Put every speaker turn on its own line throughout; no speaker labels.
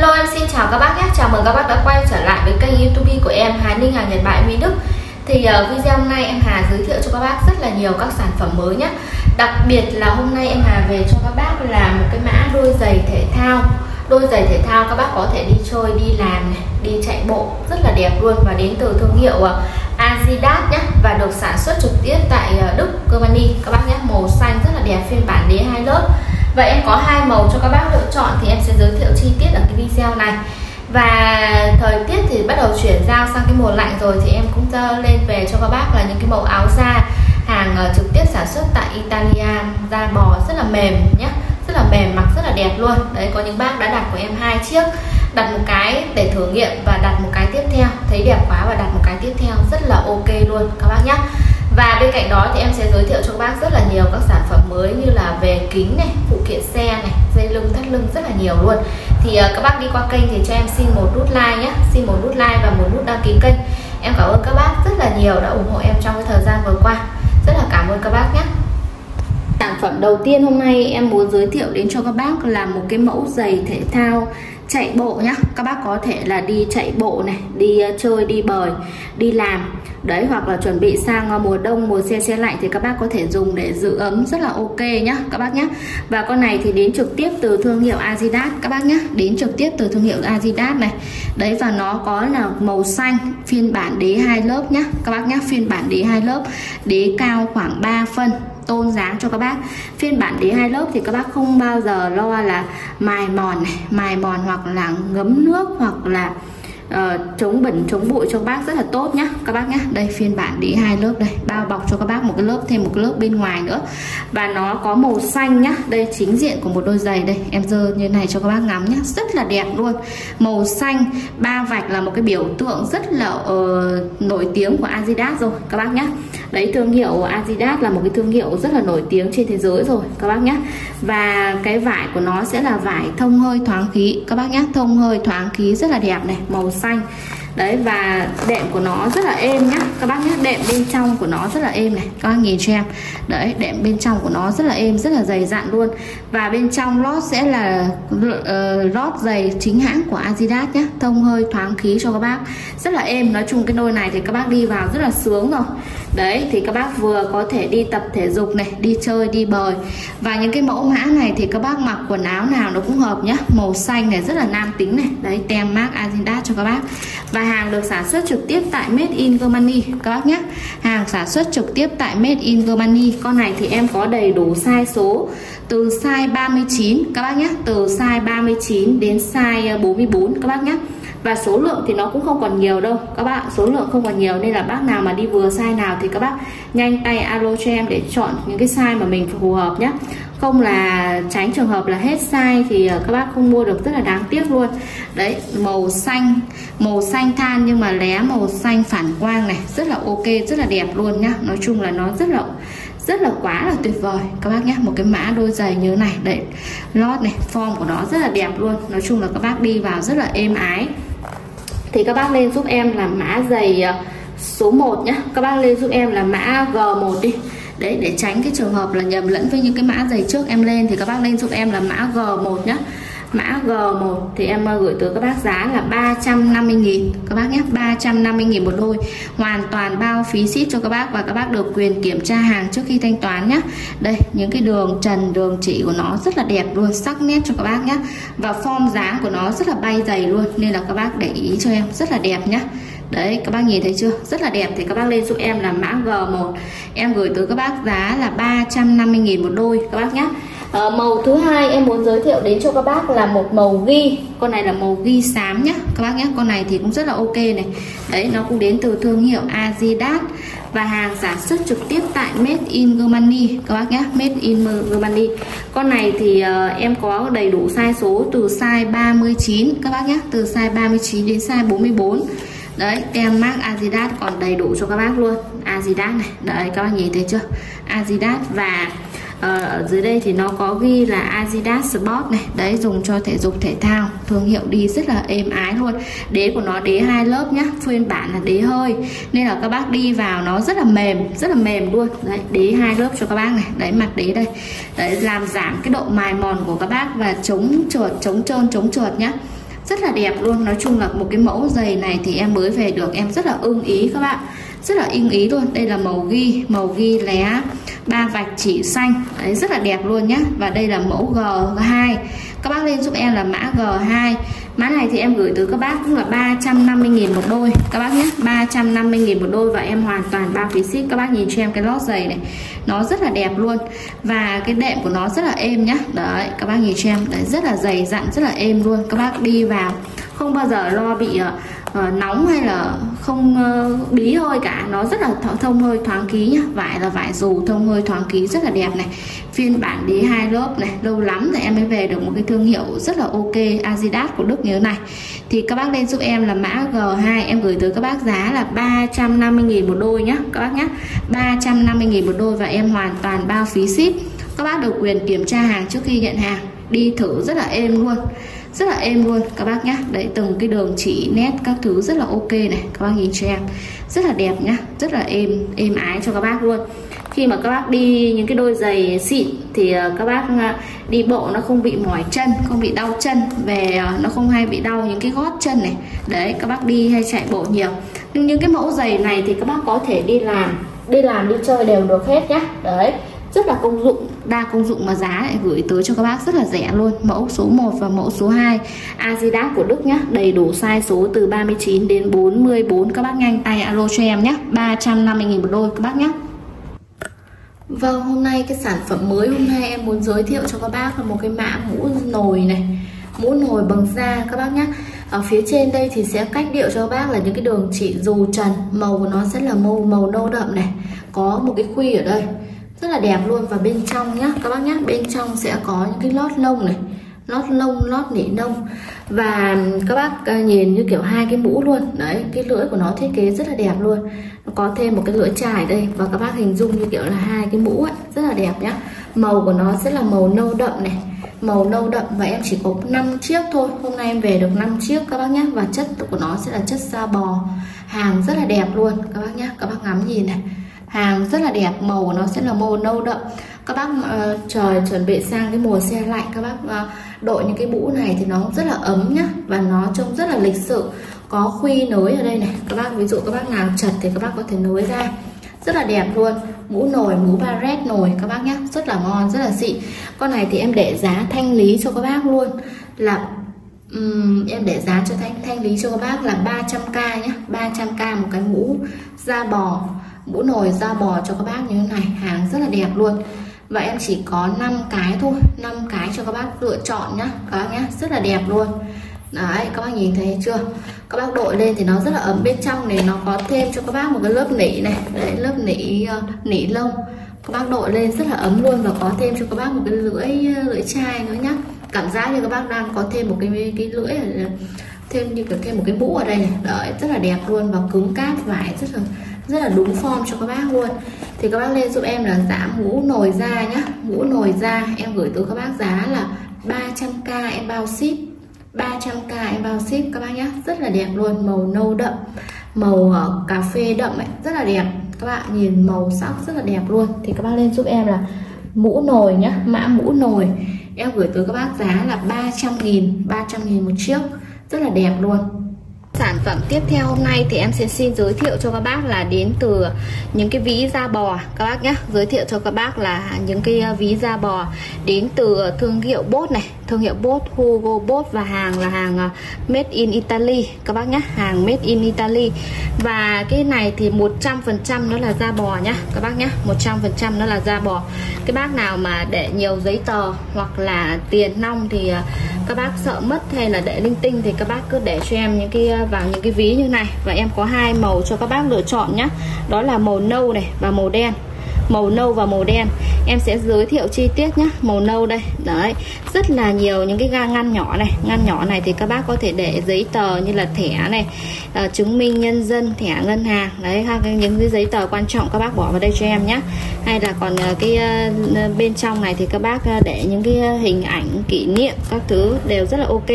Hello em xin chào các bác nhé. Chào mừng các bác đã quay trở lại với kênh youtube của em Hà Ninh Hà Nhật Bại Mỹ Đức. Thì uh, video hôm nay em Hà giới thiệu cho các bác rất là nhiều các sản phẩm mới nhé. Đặc biệt là hôm nay em Hà về cho các bác là một cái mã đôi giày thể thao. Đôi giày thể thao các bác có thể đi chơi, đi làm, này, đi chạy bộ rất là đẹp luôn. Và đến từ thương hiệu uh, Adidas nhé. Và được sản xuất trực tiếp tại uh, Đức, Germany. Các bác nhé, màu xanh rất là đẹp phiên bản đế hai lớp. Vậy em có hai màu cho các bác lựa chọn thì em sẽ giới thiệu chi tiết ở cái video này. Và thời tiết thì bắt đầu chuyển giao sang cái mùa lạnh rồi thì em cũng lên về cho các bác là những cái màu áo da hàng ờ, trực tiếp sản xuất tại Italia. Da bò rất là mềm nhé rất là mềm, mặc rất là đẹp luôn. Đấy, có những bác đã đặt của em hai chiếc, đặt một cái để thử nghiệm và đặt một cái tiếp theo. Thấy đẹp quá và đặt một cái tiếp theo, rất là ok luôn, các bác nhé và bên cạnh đó thì em sẽ giới thiệu cho các bác rất là nhiều các sản phẩm mới như là về kính này phụ kiện xe này dây lưng thắt lưng rất là nhiều luôn. Thì uh, các bác đi qua kênh thì cho em xin một nút like nhé xin một nút like và một nút đăng ký kênh. Em cảm ơn các bác rất là nhiều đã ủng hộ em trong cái thời gian vừa qua. Rất là cảm ơn các bác nhé sản phẩm đầu tiên hôm nay em muốn giới thiệu đến cho các bác là một cái mẫu giày thể thao chạy bộ nhá. Các bác có thể là đi chạy bộ này, đi ờ, chơi, đi bời, đi làm. Đấy, hoặc là chuẩn bị sang ờ, mùa đông, mùa xe xe lạnh thì các bác có thể dùng để giữ ấm rất là ok nhá, các bác nhé và con này thì đến trực tiếp từ thương hiệu Adidas, các bác nhé đến trực tiếp từ thương hiệu Adidas này. Đấy, và nó có là màu xanh, phiên bản đế hai lớp nhá, các bác nhé phiên bản đế hai lớp, đế cao khoảng 3 phân tôn dáng cho các bác. Phiên bản đế hai lớp thì các bác không bao giờ lo là mài mòn này mài mòn hoặc là ngấm nước hoặc là uh, chống bẩn chống bụi cho các bác rất là tốt nhá các bác nhá. Đây phiên bản đĩ hai lớp đây bao bọc cho các bác một cái lớp thêm một cái lớp bên ngoài nữa. Và nó có màu xanh nhá đây chính diện của một đôi giày đây. Em dơ như này cho các bác ngắm nhá rất là đẹp luôn. Màu xanh ba vạch là một cái biểu tượng rất là uh, nổi tiếng của Adidas rồi các bác nhá đấy, thương hiệu Adidas là một cái thương hiệu rất là nổi tiếng trên thế giới rồi, các bác nhé. Và cái vải của nó sẽ là vải thông hơi thoáng khí. Các bác nhé, thông hơi thoáng khí rất là đẹp này, màu xanh đấy và đệm của nó rất là êm nhá. Các bác nhé đệm bên trong của nó rất là êm này. Các bác nhìn cho em. Đấy đệm bên trong của nó rất là êm rất là dày dặn luôn. Và bên trong lót sẽ là uh, lót dày chính hãng của Adidas nhé thông hơi thoáng khí cho các bác. Rất là êm. Nói chung cái đôi này thì các bác đi vào rất là sướng rồi. Đấy thì các bác vừa có thể đi tập thể dục này đi chơi đi bời. Và những cái mẫu mã này thì các bác mặc quần áo nào nó cũng hợp nhá. Màu xanh này rất là nam tính này. Đấy tem mác Adidas cho các bác. Và hàng được sản xuất trực tiếp tại Made in Germany. Các bác nhé, hàng sản xuất trực tiếp tại Made in Germany. Con này thì em có đầy đủ size số từ size 39 các bác nhé, từ size 39 đến size ờ, 44 các bác nhé. Và số lượng thì nó cũng không còn nhiều đâu, các bạn số lượng không còn nhiều nên là bác nào mà đi vừa size nào thì các bác nhanh tay alo cho em để chọn những cái size mà mình phù hợp nhé không là tránh trường hợp là hết size thì ờ, các bác không mua được, rất là đáng tiếc luôn. Đấy, màu xanh màu xanh than nhưng mà lé màu xanh phản quang này, rất là ok, rất là đẹp luôn nhá. Nói chung là nó rất là rất là quá là tuyệt vời. Các bác nhé một cái mã đôi giày như này, đấy, lót này, form của nó rất là đẹp luôn. Nói chung là các bác đi vào rất là êm ái. Thì các bác lên giúp em là mã giày ờ, số 1 nhé các bác lên giúp em là mã G1 đi đấy, để tránh cái trường hợp là nhầm lẫn với những cái mã giày trước em lên thì các bác lên giúp em là mã G1 nhé mã G1 thì em ờ, gửi tới các bác giá là 350.000 các bác nhé 350.000 một đôi. Hoàn toàn bao phí ship cho các bác và các bác được quyền kiểm tra hàng trước khi thanh toán nhé đây, những cái đường trần, đường chỉ của nó rất là đẹp luôn, sắc nét cho các bác nhé và form dáng của nó rất là bay dày luôn, nên là các bác để ý cho em, rất là đẹp nhé Đấy các bác nhìn thấy chưa? Rất là đẹp. Thì các bác lên giúp em là mã G1 Em gửi tới các bác giá là 350.000 một đôi các bác nhé à, ờ, Màu thứ hai em muốn giới thiệu đến cho các bác là một màu ghi. Con này là màu ghi xám nhé Các bác nhé Con này thì cũng rất là ok này. Đấy nó cũng đến từ thương hiệu Adidas Và hàng sản xuất trực tiếp tại Made in Germany Các bác nhé Made in Germany. Con này thì uh, em có đầy đủ size số từ size 39 Các bác nhé Từ size 39 đến size 44 đấy tem mác Adidas còn đầy đủ cho các bác luôn. Adidas này đấy các bác nhìn thấy chưa? Adidas và uh, ở dưới đây thì nó có ghi là Adidas Sport này. Đấy dùng cho thể dục thể thao thương hiệu đi rất là êm ái luôn. Đế của nó đế hai lớp nhá phiên bản là đế hơi. Nên là các bác đi vào nó rất là mềm rất là mềm luôn. Đấy đế hai lớp cho các bác này. Đấy mặt đế đây. Đấy làm giảm cái độ mài mòn của các bác và chống trượt chống trơn chống trượt nhá rất là đẹp luôn. Nói chung là một cái mẫu giày này thì em mới về được, em rất là ưng ý các bạn. Rất là ưng ý luôn. Đây là màu ghi màu ghi lé ba vạch chỉ xanh. Đấy, rất là đẹp luôn nhé và đây là mẫu G2 các bác lên giúp em là mã G2 mã này thì em gửi tới các bác cũng là 350.000 một đôi. Các bác nhé 350.000 một đôi và em hoàn toàn bao phí ship. Các bác nhìn cho em cái lót giày này nó rất là đẹp luôn. Và cái đệm của nó rất là êm nhá. Đấy các bác nhìn cho em đấy rất là dày dặn rất là êm luôn. Các bác đi vào không bao giờ lo bị uh, Ờ, nóng hay là không uh, bí hơi cả. Nó rất là thông hơi thoáng khí nhá. Vải là vải dù thông hơi thoáng khí rất là đẹp này. Phiên bản đế hai lớp này lâu lắm thì em mới về được một cái thương hiệu rất là ok Adidas của Đức như thế này. Thì các bác lên giúp em là mã G2 em gửi tới các bác giá là 350.000 một đôi nhá các bác nhá. 350.000 một đôi và em hoàn toàn bao phí ship. Các bác được quyền kiểm tra hàng trước khi nhận hàng. Đi thử rất là êm luôn rất là êm luôn. Các bác nhá. đấy từng cái đường chỉ nét các thứ rất là ok này. Các bác nhìn cho em. Rất là đẹp nhá. Rất là êm êm ái cho các bác luôn. Khi mà các bác đi những cái đôi giày xịn thì ờ, các bác ờ, đi bộ nó không bị mỏi chân, không bị đau chân. Về ờ, nó không hay bị đau những cái gót chân này. Đấy, các bác đi hay chạy bộ nhiều. Nhưng những cái mẫu giày này thì các bác có thể đi làm đi làm, đi chơi đều được hết nhá. Đấy rất là công dụng. Đa công dụng mà giá lại gửi tới cho các bác rất là rẻ luôn. Mẫu số 1 và mẫu số 2 Adidas của Đức nhá đầy đủ size số từ 39 đến 44 các bác nhanh tay alo cho em nhé 350.000 một đôi các bác nhé Vâng, hôm nay cái sản phẩm mới hôm nay em muốn giới thiệu cho các bác là một cái mã mũ nồi này. Mũ nồi bằng da các bác nhé Ở phía trên đây thì sẽ cách điệu cho các bác là những cái đường chỉ dù trần Màu của nó sẽ là màu màu nâu đậm này. Có một cái khuy ở đây rất là đẹp luôn. Và bên trong nhá, các bác nhá, bên trong sẽ có những cái lót lông này. Lót lông, lót nỉ nông. Và các bác ờ, nhìn như kiểu hai cái mũ luôn. Đấy, cái lưỡi của nó thiết kế rất là đẹp luôn. Nó có thêm một cái lưỡi trải đây. Và các bác hình dung như kiểu là hai cái mũ ấy, rất là đẹp nhá. Màu của nó sẽ là màu nâu đậm này. Màu nâu đậm và em chỉ có 5 chiếc thôi. Hôm nay em về được 5 chiếc các bác nhé và chất của nó sẽ là chất da bò. Hàng rất là đẹp luôn, các bác nhé các bác ngắm nhìn này hàng rất là đẹp màu của nó sẽ là màu nâu đậm. Các bác uh, trời chuẩn bị sang cái mùa xe lạnh các bác uh, đội những cái mũ này thì nó rất là ấm nhá và nó trông rất là lịch sự. Có khuy nối ở đây này các bác ví dụ các bác nào chật thì các bác có thể nối ra. Rất là đẹp luôn mũ nồi mũ barret nồi các bác nhé rất là ngon rất là xịn con này thì em để giá thanh lý cho các bác luôn là um, em để giá cho thanh thanh lý cho các bác là 300k nhé 300k một cái mũ da bò mũ nồi da bò cho các bác như thế này, hàng rất là đẹp luôn. Và em chỉ có 5 cái thôi 5 cái cho các bác lựa chọn nhá, các bác nhá, rất là đẹp luôn. Đấy, các bác nhìn thấy chưa? Các bác đội lên thì nó rất là ấm, bên trong này nó có thêm cho các bác một cái lớp nỉ này, đấy, lớp nỉ ờ, nỉ lông. Các bác đội lên rất là ấm luôn và có thêm cho các bác một cái lưỡi ờ, lưỡi chai nữa nhá. Cảm giác như các bác đang có thêm một cái cái lưỡi thêm như kiểu thêm một cái mũ ở đây này. Đấy, rất là đẹp luôn và cứng cáp vải, rất là rất là đúng form cho các bác luôn. Thì các bác lên giúp em là giảm mũ nồi da nhá. Mũ nồi da em gửi tới các bác giá là 300k em bao ship. 300k em bao ship các bác nhé rất là đẹp luôn màu nâu đậm màu uh, cà phê đậm ấy rất là đẹp. Các bạn nhìn màu sắc rất là đẹp luôn. Thì các bác lên giúp em là mũ nồi nhá mã mũ nồi. Em gửi tới các bác giá là 300 nghìn 300 nghìn một chiếc. Rất là đẹp luôn. Sản phẩm tiếp theo hôm nay thì em sẽ xin giới thiệu cho các bác là đến từ những cái ví da bò. Các bác nhé Giới thiệu cho các bác là những cái ờ, ví da bò đến từ thương hiệu Bốt này Thương hiệu Boss, Hugo Boss và hàng là hàng à, Made in Italy. Các bác nhé Hàng Made in Italy. Và cái này thì 100% nó là da bò nhá các bác nhé 100% nó là da bò. Cái bác nào mà để nhiều giấy tờ hoặc là tiền nong thì à, các bác sợ mất hay là để linh tinh thì các bác cứ để cho em những cái à, vào những cái ví như này. Và em có hai màu cho các bác lựa chọn nhá. Đó là màu nâu này và màu đen màu nâu và màu đen. Em sẽ giới thiệu chi tiết nhé màu nâu đây. Đấy, rất là nhiều những cái ga ngăn nhỏ này. Ngăn nhỏ này thì các bác có thể để giấy tờ như là thẻ này uh, chứng minh nhân dân thẻ ngân hàng. Đấy ha những cái giấy tờ quan trọng các bác bỏ vào đây cho em nhé. Hay là còn uh, cái uh, bên trong này thì các bác uh, để những cái hình ảnh kỷ niệm các thứ đều rất là ok.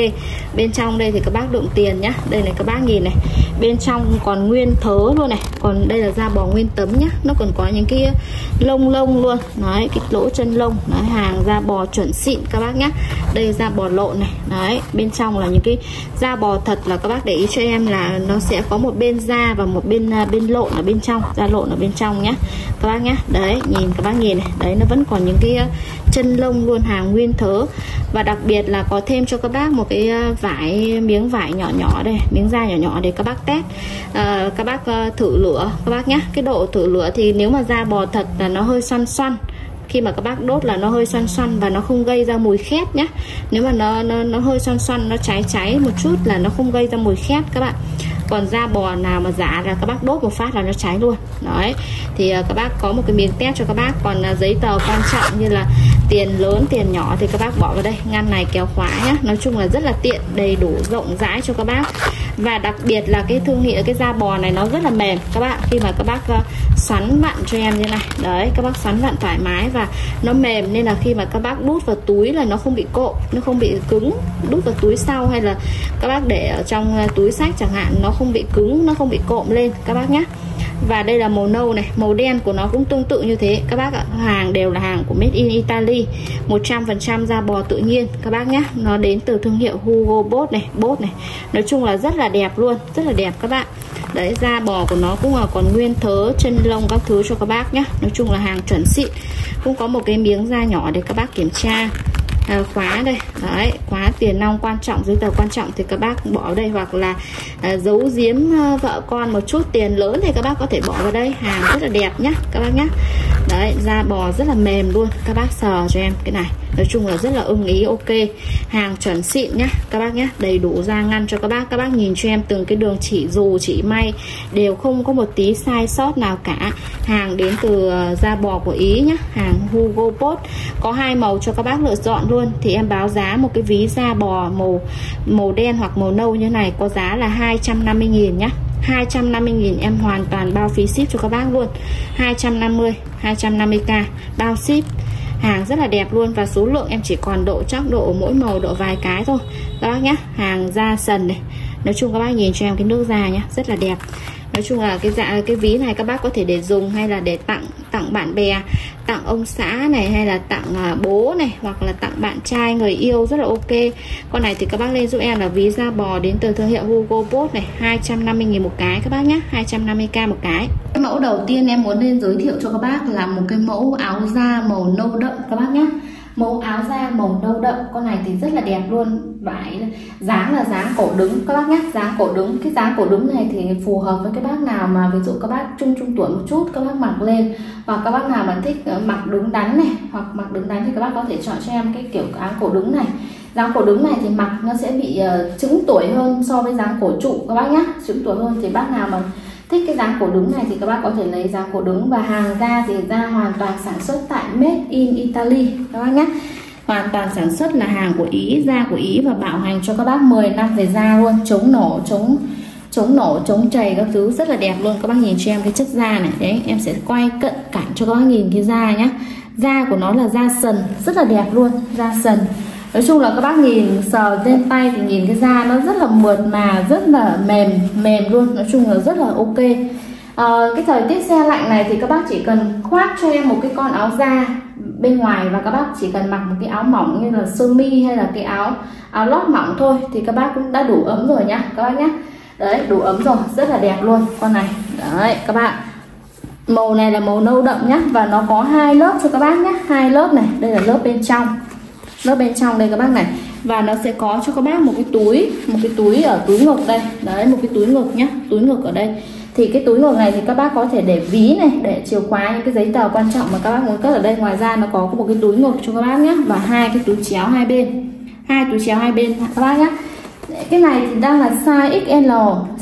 Bên trong đây thì các bác đựng tiền nhá đây này các bác nhìn này. Bên trong còn nguyên thớ luôn này. Còn đây là da bò nguyên tấm nhá nó còn có những cái lông lông luôn. Đấy cái lỗ chân lông. Đấy hàng da bò chuẩn xịn các bác nhá. đây da bò lộn này. Đấy bên trong là những cái da bò thật là các bác để ý cho em là nó sẽ có một bên da và một bên à, bên lộn ở bên trong da lộn ở bên trong nhé các bác nhé đấy nhìn các bác nhìn này đấy nó vẫn còn những cái à, chân lông luôn hàng nguyên thớ. Và đặc biệt là có thêm cho các bác một cái à, vải miếng vải nhỏ nhỏ đây miếng da nhỏ nhỏ để các bác test. À, các bác thử lửa các bác nhé cái độ thử lửa thì nếu mà da bò thật là nó hơi xoăn xoăn khi mà các bác đốt là nó hơi xoăn xoăn và nó không gây ra mùi khét nhé nếu mà nó nó, nó hơi xoăn xoăn nó cháy cháy một chút là nó không gây ra mùi khét các bạn còn da bò nào mà giả là các bác đốt một phát là nó cháy luôn. Đấy, thì ờ, các bác có một cái miếng test cho các bác. Còn ờ, giấy tờ quan trọng như là tiền lớn tiền nhỏ thì các bác bỏ vào đây. Ngăn này kéo khóa nhá. Nói chung là rất là tiện đầy đủ rộng rãi cho các bác. Và đặc biệt là cái thương hiệu cái da bò này nó rất là mềm. Các bạn khi mà các bác uh, xoắn vặn cho em như này. Đấy các bác xoắn vặn thoải mái và nó mềm. Nên là khi mà các bác đút vào túi là nó không bị cộm nó không bị cứng. Đút vào túi sau hay là các bác để ở trong ờ, túi sách chẳng hạn nó không bị cứng nó không bị cộm lên các bác nhé và đây là màu nâu này màu đen của nó cũng tương tự như thế. Các bác ạ hàng đều là hàng của made in Italy. 100% da bò tự nhiên. Các bác nhé, nó đến từ thương hiệu Hugo Boss này Boss này. Nói chung là rất là đẹp luôn, rất là đẹp các bạn. Đấy, da bò của nó cũng là còn nguyên thớ, chân lông các thứ cho các bác nhé. Nói chung là hàng chuẩn xịn. Cũng có một cái miếng da nhỏ để các bác kiểm tra à, khóa đây. Đấy khóa tiền nong quan trọng giấy tờ quan trọng thì các bác bỏ đây. Hoặc là à, giấu giếm à, vợ con một chút tiền lớn thì các bác có thể bỏ vào đây. Hàng rất là đẹp nhá các bác nhá. Đấy da bò rất là mềm luôn. Các bác sờ cho em cái này nói chung là rất là ưng ý, ok. Hàng chuẩn xịn nhá, các bác nhá, đầy đủ da ngăn cho các bác. Các bác nhìn cho em từng cái đường chỉ dù, chỉ may, đều không có một tí sai sót nào cả. Hàng đến từ ờ, da bò của ý nhá, hàng Hugo Boss. Có hai màu cho các bác lựa chọn luôn. Thì em báo giá một cái ví da bò màu màu đen hoặc màu nâu như này, có giá là 250.000 nhá. 250.000 em hoàn toàn bao phí ship cho các bác luôn. 250 250k bao ship hàng rất là đẹp luôn và số lượng em chỉ còn độ chắc độ mỗi màu độ vài cái thôi. Các bác nhé hàng da sần này. Nói chung các bác nhìn cho em cái nước da nhá, rất là đẹp nói chung là cái dạ cái ví này các bác có thể để dùng hay là để tặng tặng bạn bè, tặng ông xã này, hay là tặng à, bố này, hoặc là tặng bạn trai người yêu rất là ok. Con này thì các bác lên giúp em là ví da bò đến từ thương hiệu Hugo Boss này 250.000 một cái các bác nhé 250k một cái. Cái mẫu đầu tiên em muốn lên giới thiệu cho các bác là một cái mẫu áo da màu nâu đậm các bác nhé mẫu áo da màu nâu đậm con này thì rất là đẹp luôn. Vải dáng là dáng cổ đứng. Các bác nhé dáng cổ đứng. Cái dáng cổ đứng này thì phù hợp với các bác nào mà ví dụ các bác trung trung tuổi một chút các bác mặc lên. Hoặc các bác nào mà thích ờ, mặc đứng đắn này hoặc mặc đứng đắn thì các bác có thể chọn cho em cái kiểu áo cổ đứng này. Dáng cổ đứng này thì mặc nó sẽ bị uh, trứng tuổi hơn so với dáng cổ trụ. Các bác nhé trứng tuổi hơn thì bác nào mà thích cái dáng cổ đứng này thì các bác có thể lấy dáng cổ đứng và hàng da thì da hoàn toàn sản xuất tại Made in Italy. Các bác nhé. Hoàn toàn sản xuất là hàng của Ý, da của Ý và bảo hành cho các bác 10 năm về da luôn. Chống nổ, chống chống nổ, chống chảy các thứ rất là đẹp luôn. Các bác nhìn cho em cái chất da này, đấy, em sẽ quay cận cảnh cho các bác nhìn cái da nhá. Da của nó là da sần, rất là đẹp luôn, da sần nói chung là các bác nhìn sờ trên tay thì nhìn cái da nó rất là mượt mà rất là mềm mềm luôn. Nói chung là rất là ok. À, cái thời tiết xe lạnh này thì các bác chỉ cần khoác cho em một cái con áo da bên ngoài và các bác chỉ cần mặc một cái áo mỏng như là sơ mi hay là cái áo áo lót mỏng thôi thì các bác cũng đã đủ ấm rồi nhá các bác nhá. Đấy đủ ấm rồi rất là đẹp luôn con này. Đấy các bạn. Màu này là màu nâu đậm nhá và nó có hai lớp cho các bác nhé hai lớp này đây là lớp bên trong lớp bên trong đây các bác này. Và nó sẽ có cho các bác một cái túi, một cái túi ở túi ngực đây. Đấy, một cái túi ngực nhá, túi ngực ở đây. Thì cái túi ngực này thì các bác có thể để ví này, để chìa khóa những cái giấy tờ quan trọng mà các bác muốn cất ở đây. Ngoài ra nó có một cái túi ngực cho các bác nhé và hai cái túi chéo hai bên. Hai túi chéo hai bên các bác nhé cái này thì đang là size XL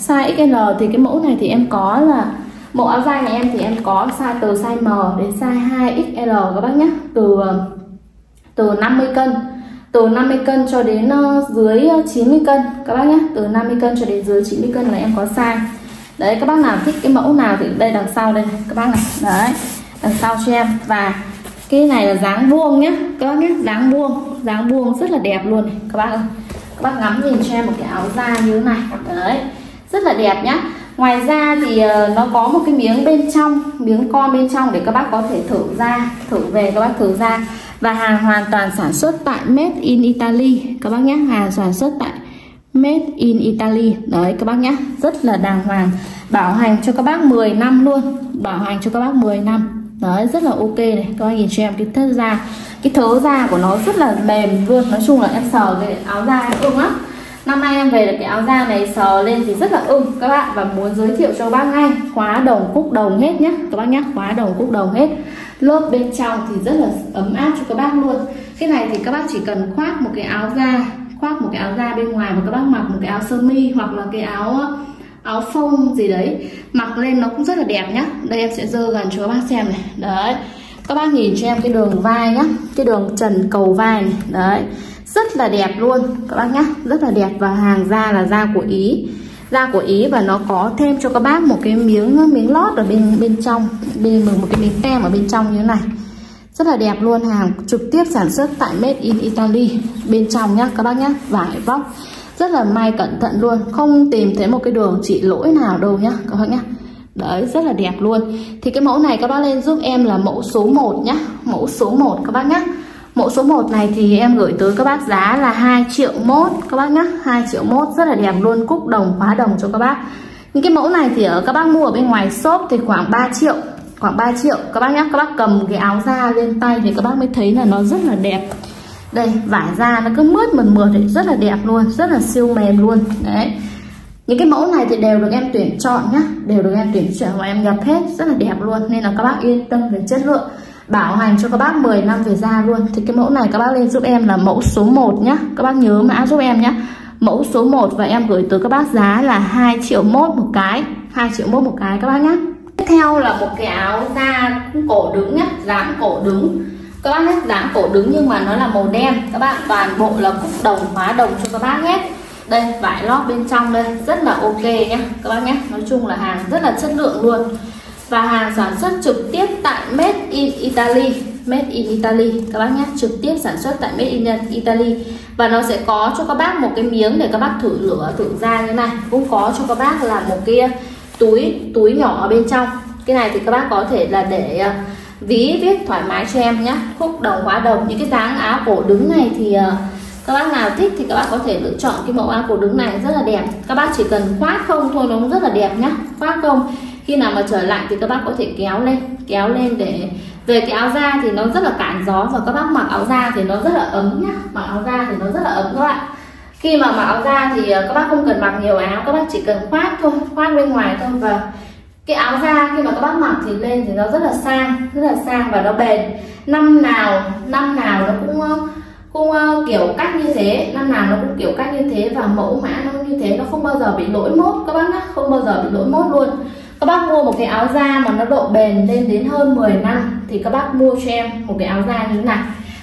size XL thì cái mẫu này thì em có là, mẫu áo dài này em thì em có size từ size M đến size 2XL các bác nhé từ từ 50 cân. Từ 50 cân cho đến ờ, dưới ờ, 90 cân. Các bác nhé, từ 50 cân cho đến dưới 90 cân là em có size. Đấy, các bác nào thích cái mẫu nào thì đây, đằng sau đây các bác này. Đấy, đằng sau cho em. Và cái này là dáng vuông nhé. Các bác nhé, dáng vuông. Dáng vuông rất là đẹp luôn này, các bác ơi các bác ngắm nhìn cho em một cái áo da như thế này. Đấy, rất là đẹp nhá. Ngoài ra thì ờ, nó có một cái miếng bên trong, miếng con bên trong để các bác có thể thử ra, thử về, các bác thử ra và hàng hoàn toàn sản xuất tại Made in Italy. Các bác nhé, hàng sản xuất tại Made in Italy. Đấy, các bác nhé, rất là đàng hoàng. Bảo hành cho các bác 10 năm luôn. Bảo hành cho các bác 10 năm. Đấy, rất là ok này. Các bác nhìn cho em cái thớ da. Cái thớ da của nó rất là mềm luôn. Nói chung là em sờ cái áo da em ưng lắm. Năm nay em về được cái áo da này, sờ lên thì rất là ưng, các bạn. Và muốn giới thiệu cho các bác ngay. Khóa đồng cúc đồng hết nhé. Các bác nhé, khóa đồng cúc đồng hết lớp bên trong thì rất là ấm áp cho các bác luôn. Cái này thì các bác chỉ cần khoác một cái áo da, khoác một cái áo da bên ngoài và các bác mặc một cái áo sơ mi hoặc là cái áo áo phông gì đấy. Mặc lên nó cũng rất là đẹp nhá. Đây em sẽ dơ gần cho các bác xem này. Đấy. Các bác nhìn cho em cái đường vai nhá. Cái đường trần cầu vai này. Đấy. Rất là đẹp luôn, các bác nhá. Rất là đẹp và hàng da là da của ý da của ý và nó có thêm cho các bác một cái miếng miếng lót ở bên bên trong, bên, một cái miếng tem ở bên trong như thế này. Rất là đẹp luôn, hàng trực tiếp sản xuất tại Made in Italy. Bên trong nhá, các bác nhá, vải vóc. Rất là may cẩn thận luôn, không tìm thấy một cái đường chỉ lỗi nào đâu nhá, các bác nhá. Đấy, rất là đẹp luôn. Thì cái mẫu này các bác lên giúp em là mẫu số 1 nhá, mẫu số 1 các bác nhá. Mẫu số 1 này thì em gửi tới các bác giá là 2 triệu mốt, các bác nhá. 2 triệu mốt, rất là đẹp luôn, cúc đồng khóa đồng cho các bác. Những cái mẫu này thì ở các bác mua ở bên ngoài shop thì khoảng 3 triệu, khoảng 3 triệu. Các bác nhá, các bác cầm cái áo da lên tay thì các bác mới thấy là nó rất là đẹp. Đây, vải da nó cứ mướt mượt mượt thì rất là đẹp luôn, rất là siêu mềm luôn. Đấy. Những cái mẫu này thì đều được em tuyển chọn nhá, đều được em tuyển chọn và em nhập hết, rất là đẹp luôn. Nên là các bác yên tâm về chất lượng bảo hành cho các bác 10 năm về da luôn. Thì cái mẫu này các bác lên giúp em là mẫu số 1 nhá. Các bác nhớ mã giúp em nhá. Mẫu số 1 và em gửi tới các bác giá là 2 triệu mốt một cái. 2 triệu mốt một cái các bác nhá. Tiếp theo là một cái áo da cổ đứng nhá. Dáng cổ đứng. Các bác nhé, dáng cổ đứng nhưng mà nó là màu đen. Các bạn toàn bộ là cúc đồng hóa đồng cho các bác nhé. Đây, vải lót bên trong đây, rất là ok nhá. Các bác nhé, nói chung là hàng rất là chất lượng luôn và hàng sản xuất trực tiếp tại Made in Italy. Made in Italy. Các bác nhé, trực tiếp sản xuất tại Made in Italy. Và nó sẽ có cho các bác một cái miếng để các bác thử lửa, thử da như này. Cũng có cho các bác là một cái túi túi nhỏ ở bên trong. Cái này thì các bác có thể là để ờ, ví, viết thoải mái cho em nhé. Khúc đồng khóa đồng, những cái dáng áo cổ đứng này thì ờ, các bác nào thích thì các bác có thể lựa chọn cái mẫu áo cổ đứng này rất là đẹp. Các bác chỉ cần khoác không thôi nó cũng rất là đẹp nhá khoác không khi nào mà trở lại thì các bác có thể kéo lên kéo lên để về cái áo da thì nó rất là cản gió và các bác mặc áo da thì nó rất là ấm nhá. Mặc áo da thì nó rất là ấm các bạn. Khi mà mặc áo da thì ờ, các bác không cần mặc nhiều áo các bác chỉ cần khoác thôi khoác bên ngoài thôi và cái áo da khi mà các bác mặc thì lên thì nó rất là sang rất là sang và nó bền. Năm nào năm nào nó cũng ờ, cũng uh, kiểu cách như thế năm nào nó cũng kiểu cách như thế và mẫu mã nó như thế nó không bao giờ bị lỗi mốt các bác nhá không bao giờ bị lỗi mốt luôn các bác mua một cái áo da mà nó độ bền lên đến hơn 10 năm thì các bác mua cho em một cái áo da như thế này.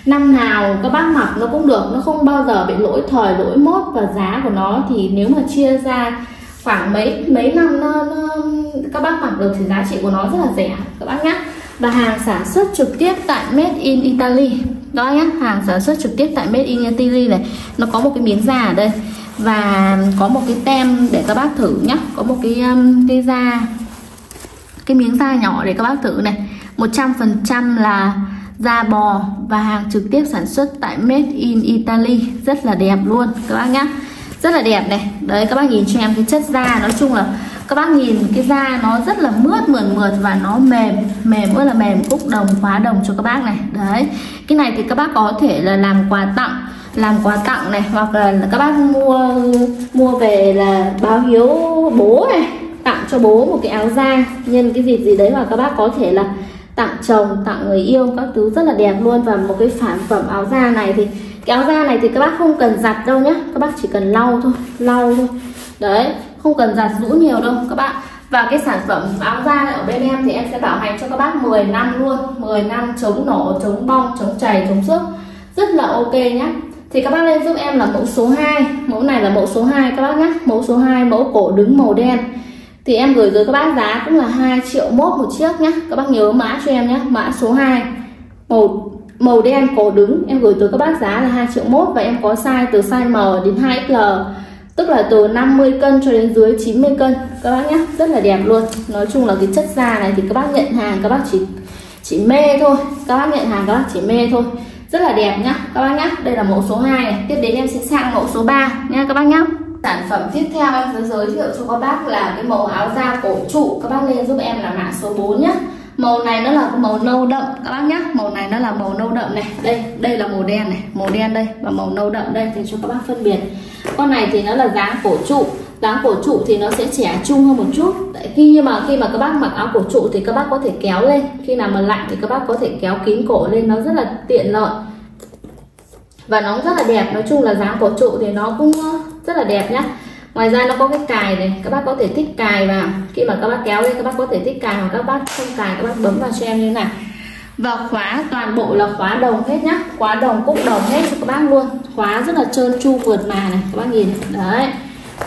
Năm nào các bác mặc nó cũng được nó không bao giờ bị lỗi thời lỗi mốt và giá của nó. Thì nếu mà chia ra khoảng mấy mấy năm nó, nó các bác mặc được thì giá trị của nó rất là rẻ các bác nhé và hàng sản xuất trực tiếp tại Made in Italy. Đó nhá hàng sản xuất trực tiếp tại Made in Italy này. Nó có một cái miếng da ở đây và có một cái tem để các bác thử nhé có một cái um, cái da cái miếng da nhỏ để các bác thử này. 100% là da bò và hàng trực tiếp sản xuất tại Made in Italy. Rất là đẹp luôn, các bác nhá. Rất là đẹp này. Đấy, các bác nhìn cho em cái chất da. Nói chung là các bác nhìn cái da nó rất là mướt, mượt mượt và nó mềm mềm rất là mềm cúc đồng khóa đồng cho các bác này. Đấy. Cái này thì các bác có thể là làm quà tặng, làm quà tặng này, hoặc là các bác mua mua về là báo hiếu bố này tặng cho bố một cái áo da. Nhân cái dịp gì đấy và các bác có thể là tặng chồng, tặng người yêu, các thứ rất là đẹp luôn. Và một cái sản phẩm áo da này thì, cái áo da này thì các bác không cần giặt đâu nhé các bác chỉ cần lau thôi lau thôi. Đấy, không cần giặt rũ nhiều đâu các bạn và cái sản phẩm áo da ở bên em thì em sẽ bảo hành cho các bác 10 năm luôn. 10 năm chống nổ, chống bong chống chảy chống xước. Rất là ok nhé thì các bác lên giúp em là mẫu số 2 mẫu này là mẫu số 2 các bác nhé mẫu số 2 mẫu cổ đứng màu đen thì em gửi tới các bác, giá cũng là 2 triệu mốt một chiếc nhá. Các bác nhớ mã cho em nhé mã số 2 màu màu đen cổ đứng, em gửi tới các bác giá là 2 triệu mốt và em có size từ size M đến 2XL tức là từ 50 cân cho đến dưới 90 cân. Các bác nhé rất là đẹp luôn. Nói chung là cái chất da này thì các bác nhận hàng, các bác chỉ chỉ mê thôi. Các bác nhận hàng, các bác chỉ mê thôi rất là đẹp nhá, các bác nhá. Đây là mẫu số 2 này. Tiếp đến em sẽ sang mẫu số 3 nha các bác nhá. Sản phẩm tiếp theo em sẽ giới thiệu cho các bác là cái màu áo da cổ trụ. Các bác lên giúp em là mã số 4 nhá. Màu này nó là màu nâu đậm, các bác nhá. Màu này nó là màu nâu đậm này. Đây đây là màu đen này. Màu đen đây và màu nâu đậm đây thì cho các bác phân biệt. Con này thì nó là dáng cổ trụ dáng cổ trụ thì nó sẽ trẻ trung hơn một chút Tại khi nhưng mà khi mà các bác mặc áo cổ trụ thì các bác có thể kéo lên khi nào mà lạnh thì các bác có thể kéo kín cổ lên nó rất là tiện lợi và nó rất là đẹp nói chung là dáng cổ trụ thì nó cũng rất là đẹp nhá ngoài ra nó có cái cài này các bác có thể thích cài vào khi mà các bác kéo lên các bác có thể thích cài hoặc các bác không cài các bác bấm vào cho em như thế này và khóa toàn bộ là khóa đồng hết nhá khóa đồng cúc đồng hết cho các bác luôn khóa rất là trơn tru vượt mà này các bác nhìn đấy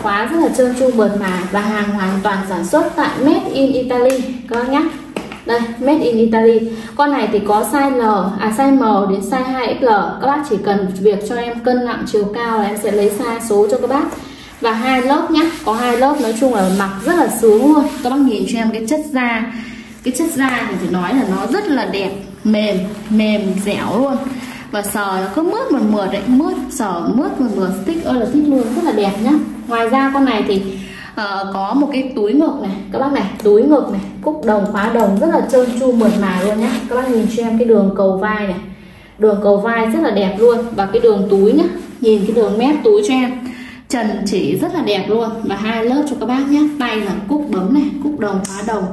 khóa rất là trơn tru mượt mà và hàng hoàn toàn sản xuất tại made in Italy. Các bác nhé đây, made in Italy. Con này thì có size L à size M đến size 2XL các bác chỉ cần việc cho em cân nặng chiều cao là em sẽ lấy size số cho các bác. Và hai lớp nhá, có hai lớp nói chung là mặc rất là sướng luôn. Các bác nhìn cho em cái chất da. Cái chất da thì phải nói là nó rất là đẹp, mềm mềm dẻo luôn và sờ nó cứ mướt mượt mượt đấy mướt sờ mướt mượt mượt. Stick ơi là stick luôn rất là đẹp nhá. Ngoài ra con này thì uh, có một cái túi ngực này các bác này túi ngực này cúc đồng khóa đồng rất là trơn tru mượt mà luôn nhá. Các bác nhìn cho em cái đường cầu vai này. Đường cầu vai rất là đẹp luôn. Và cái đường túi nhá nhìn cái đường mép túi cho em. Trần chỉ rất là đẹp luôn. Và hai lớp cho các bác nhé tay là cúc bấm này cúc đồng khóa đồng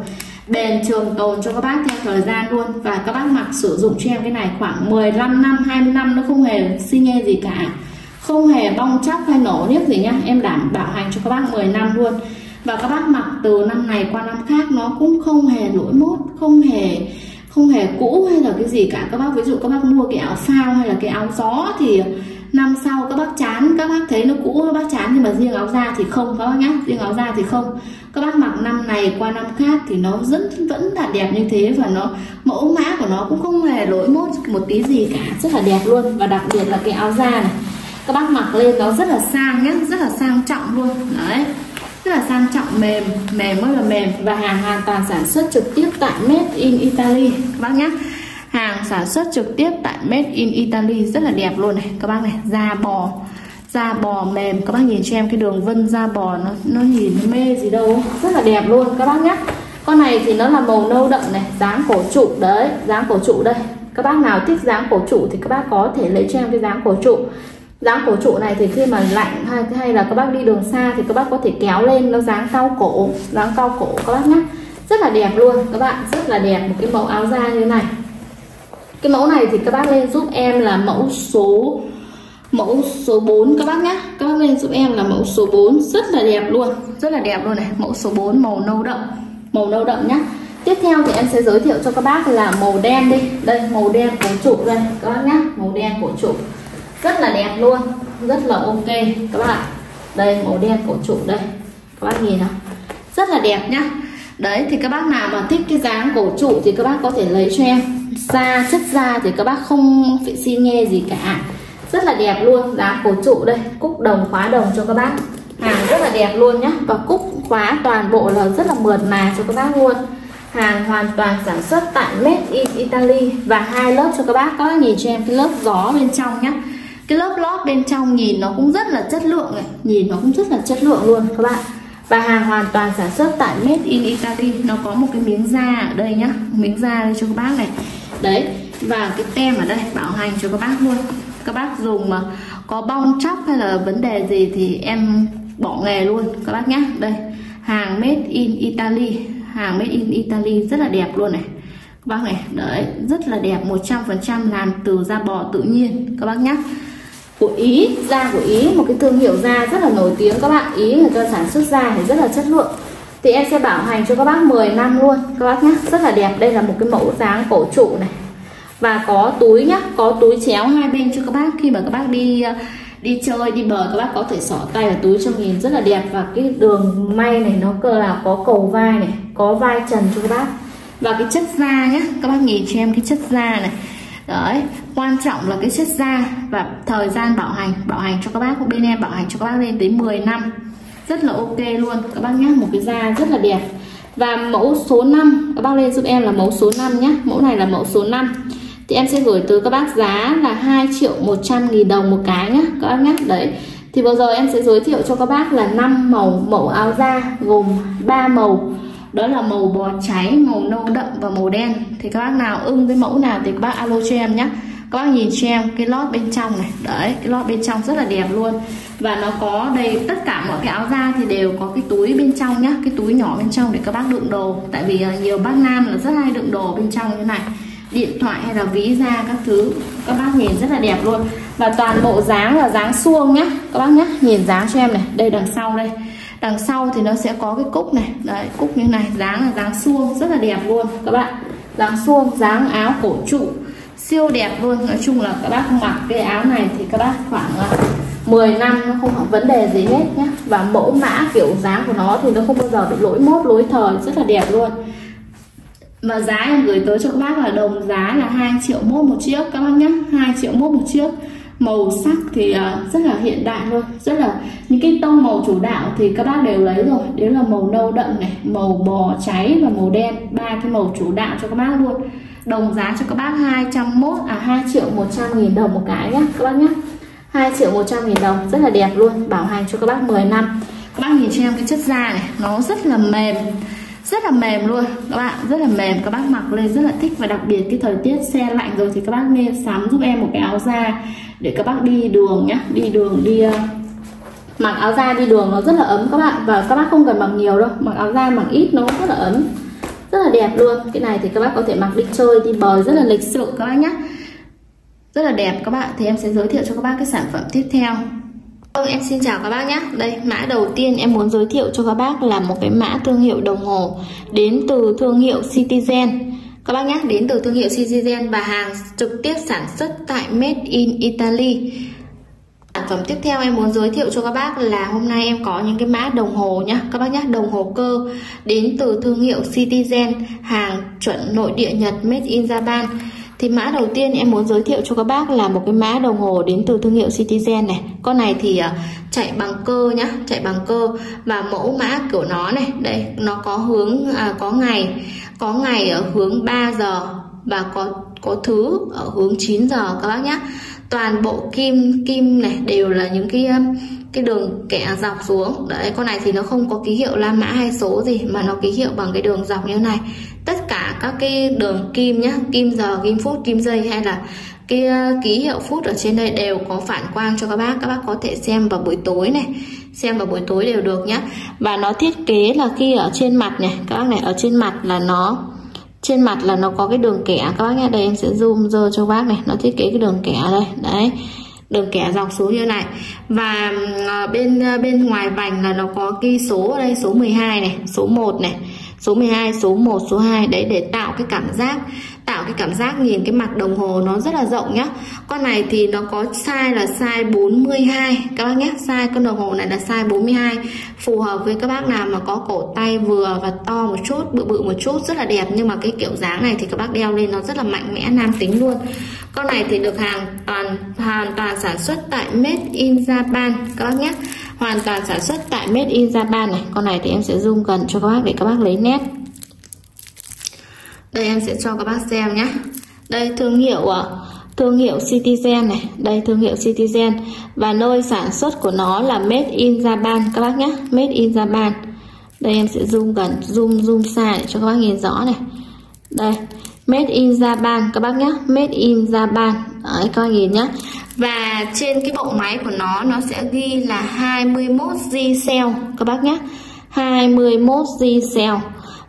bền trường tồn cho các bác theo thời gian luôn. Và các bác mặc sử dụng cho em cái này khoảng 15 năm 20 năm, nó không hề xi nhê gì cả. Không hề bong chóc hay nổ nếp gì nhá. Em đảm bảo hành cho các bác 10 năm luôn. Và các bác mặc từ năm này qua năm khác, nó cũng không hề lỗi mốt, không hề không hề cũ hay là cái gì cả. Các bác, ví dụ các bác mua cái áo phao hay là cái áo gió thì năm sau các bác chán, các bác thấy nó cũ các bác chán nhưng mà riêng áo da thì không, các bác nhá, riêng áo da thì không. Các bác mặc năm này qua năm khác thì nó vẫn vẫn là đẹp như thế và nó, mẫu mã của nó cũng không hề lỗi mốt một tí gì cả, rất là đẹp luôn. Và đặc biệt là cái áo da này, các bác mặc lên nó rất là sang nhá, rất là sang trọng luôn. Đấy, rất là sang trọng, mềm mềm, rất là mềm và hàng hoàn toàn sản xuất trực tiếp tại made in Italy. Các bác nhé hàng sản xuất trực tiếp tại made in Italy rất là đẹp luôn này, các bác này, da bò da bò mềm. Các bác nhìn cho em cái đường vân da bò nó nó nhìn nó mê gì đâu. Rất là đẹp luôn, các bác nhé. Con này thì nó là màu nâu đậm này, dáng cổ trụ, đấy, dáng cổ trụ đây. Các bác nào thích dáng cổ trụ thì các bác có thể lấy cho em cái dáng cổ trụ. Dáng cổ trụ này thì khi mà lạnh hay hay là các bác đi đường xa thì các bác có thể kéo lên, nó dáng cao cổ, dáng cao cổ, các bác nhé. Rất là đẹp luôn, các bạn, rất là đẹp. Một cái mẫu áo da như thế này cái mẫu này thì các bác lên giúp em là mẫu số mẫu số 4 các bác nhé các bác lên giúp em là mẫu số 4 rất là đẹp luôn. Rất là đẹp luôn này mẫu số 4 màu nâu đậm. Màu nâu đậm nhá. Tiếp theo thì em sẽ giới thiệu cho các bác là màu đen đi. Đây màu đen cổ trụ đây các bác nhá. Màu đen cổ trụ rất là đẹp luôn rất là ok các bạn đây màu đen cổ trụ đây. Các bác nhìn nào. Rất là đẹp nhá. Đấy thì các bác nào mà thích cái dáng cổ trụ thì các bác có thể lấy cho em da, chất da thì các bác không phải xin nghe gì cả. Rất là đẹp luôn. Giá cổ trụ đây, cúc đồng, khóa đồng cho các bác. Hàng rất là đẹp luôn nhá. Và cúc khóa toàn bộ là rất là mượt mà cho các bác luôn. Hàng hoàn toàn sản xuất tại made in Italy. Và hai lớp cho các bác. Có nhìn cho em cái lớp gió bên trong nhá. Cái lớp lót bên trong nhìn nó cũng rất là chất lượng này nhìn nó cũng rất là chất lượng luôn các bạn và hàng hoàn toàn sản xuất tại made in Italy. Nó có một cái miếng da ở đây nhá. Miếng da đây cho các bác này. Đấy, và cái tem ở đây bảo hành cho các bác luôn. Các bác dùng mà có bong chóc hay là vấn đề gì thì em bỏ nghề luôn, các bác nhé đây, hàng made in Italy. Hàng made in Italy rất là đẹp luôn này. Các bác này, đấy, rất là đẹp 100% làm từ da bò tự nhiên, các bác nhé của Ý, da của Ý, một cái thương hiệu da rất là nổi tiếng các bạn. Ý người ta sản xuất da thì rất là chất lượng. Thì em sẽ bảo hành cho các bác 10 năm luôn, các bác nhé rất là đẹp. Đây là một cái mẫu dáng cổ trụ này. Và có túi nhá, có túi chéo hai bên cho các bác. Khi mà các bác đi uh, đi chơi, đi bờ, các bác có thể xỏ tay vào túi cho nhìn rất là đẹp. Và cái đường may này nó cơ là có cầu vai này, có vai trần cho các bác. Và cái chất da nhá, các bác nhìn cho em cái chất da này đấy, quan trọng là cái chất da và thời gian bảo hành bảo hành cho các bác, bên em bảo hành cho các bác lên tới 10 năm. Rất là ok luôn, các bác nhé một cái da rất là đẹp. Và mẫu số 5 các bác lên giúp em là mẫu số 5 nhé mẫu này là mẫu số 5 thì em sẽ gửi từ các bác giá là 2 triệu 100 nghìn đồng một cái nhé các bác nhé đấy, thì vừa giờ em sẽ giới thiệu cho các bác là 5 màu, mẫu áo da gồm 3 màu đó là màu bò cháy, màu nâu đậm và màu đen. Thì các bác nào ưng với mẫu nào thì các bác alo cho em nhé. Các bác nhìn cho em cái lót bên trong này. Đấy, cái lót bên trong rất là đẹp luôn. Và nó có đầy tất cả mọi cái áo da thì đều có cái túi bên trong nhá, cái túi nhỏ bên trong để các bác đựng đồ. Tại vì à, nhiều bác nam là rất hay đựng đồ bên trong như này. Điện thoại hay là ví da các thứ, các bác nhìn rất là đẹp luôn. Và toàn bộ dáng là dáng suông nhá, các bác nhá, nhìn dáng cho em này. Đây đằng sau đây đằng sau thì nó sẽ có cái cúc này. Đấy, cúc như này, dáng là dáng suông, rất là đẹp luôn, các bạn. Dáng suông, dáng áo cổ trụ, siêu đẹp luôn. Nói chung là các bác mặc cái áo này thì các bác khoảng à, 10 năm nó không có vấn đề gì hết nhé và mẫu mã kiểu dáng của nó thì nó không bao giờ bị lỗi mốt, lỗi thời, rất là đẹp luôn. Và giá em gửi tới cho các bác là đồng giá là 2 triệu mốt một chiếc, các bác nhé 2 triệu mốt một chiếc màu sắc thì uh, rất là hiện đại luôn rất là những cái tông màu chủ đạo thì các bác đều lấy rồi. Đấy là màu nâu đậm này màu bò cháy và màu đen. Ba cái màu chủ đạo cho các bác luôn. Đồng giá cho các bác 201 à 2 triệu 100 nghìn đồng một cái nhé các bác nhé 2 triệu 100 nghìn đồng rất là đẹp luôn. Bảo hành cho các bác 10 năm. Các bác nhìn cho em cái chất da này nó rất là mềm rất là mềm luôn các bạn. Rất là mềm các bác mặc lên rất là thích. Và đặc biệt cái thời tiết xe lạnh rồi thì các bác nên sắm giúp em một cái áo da để các bác đi đường nhá. Đi đường đi uh, mặc áo da đi đường nó rất là ấm các bạn. Và các bác không cần mặc nhiều đâu mặc áo da mặc ít nó rất là ấm. Rất là đẹp luôn. Cái này thì các bác có thể mặc đi chơi đi bời rất là lịch sự các bác nhé rất là đẹp các bạn. Thì em sẽ giới thiệu cho các bác cái sản phẩm tiếp theo. Vâng, em xin chào các bác nhé. Đây, mã đầu tiên em muốn giới thiệu cho các bác là một cái mã thương hiệu đồng hồ đến từ thương hiệu Citizen. Các bác nhé, đến từ thương hiệu Citizen và hàng trực tiếp sản xuất tại Made in Italy. Sản phẩm tiếp theo em muốn giới thiệu cho các bác là hôm nay em có những cái mã đồng hồ nhá Các bác nhé, đồng hồ cơ đến từ thương hiệu Citizen Hàng chuẩn nội địa Nhật Made in Japan thì mã đầu tiên em muốn giới thiệu cho các bác là một cái mã đồng hồ đến từ thương hiệu Citizen này. Con này thì uh, chạy bằng cơ nhá, chạy bằng cơ. Và mẫu mã kiểu nó này, đây nó có hướng, à, có ngày Có ngày ở hướng 3 giờ và có có thứ ở hướng 9 giờ các bác nhá. Toàn bộ kim kim này đều là những cái à, cái đường kẻ dọc xuống. Đấy con này thì nó không có ký hiệu la mã hay số gì mà nó ký hiệu bằng cái đường dọc như thế này tất cả các cái đường kim nhá, kim giờ, kim phút, kim giây hay là cái ờ, ký hiệu phút ở trên đây đều có phản quang cho các bác. Các bác có thể xem vào buổi tối này, xem vào buổi tối đều được nhá. Và nó thiết kế là khi ở trên mặt này, các bác này, ở trên mặt là nó, trên mặt là nó có cái đường kẻ. Các bác nhé đây em sẽ zoom dơ cho bác này, nó thiết kế cái đường kẻ đây, đấy, đường kẻ dọc xuống như này. Và ờ, bên ờ, bên ngoài vành là nó có cái số ở đây, số 12 này, số 1 này số 12 số 1 số 2 đấy, để tạo cái cảm giác, tạo cái cảm giác nhìn cái mặt đồng hồ nó rất là rộng nhá. Con này thì nó có size là size 42 các bác nhé. Size con đồng hồ này là size 42 phù hợp với các bác nào mà có cổ tay vừa và to một chút, bự bự một chút, rất là đẹp. Nhưng mà cái kiểu dáng này thì các bác đeo lên nó rất là mạnh mẽ, nam tính luôn. Con này thì được hàng toàn, hoàn toàn sản xuất tại Made in Japan, các bác nhé hoàn toàn sản xuất tại Made in Japan này. Con này thì em sẽ zoom gần cho các bác để các bác lấy nét. Đây em sẽ cho các bác xem nhé. Đây thương hiệu ờ, thương hiệu Citizen này. Đây thương hiệu Citizen. Và nơi sản xuất của nó là Made in Japan, các bác nhé. Made in Japan. Đây em sẽ zoom gần, zoom zoom xa để cho các bác nhìn rõ này. Đây Made in Japan. Các bác nhé Made in Japan. Đấy, các bác nhìn nhé và trên cái bộ máy của nó nó sẽ ghi là 21 G cell các bác nhé 21 G cell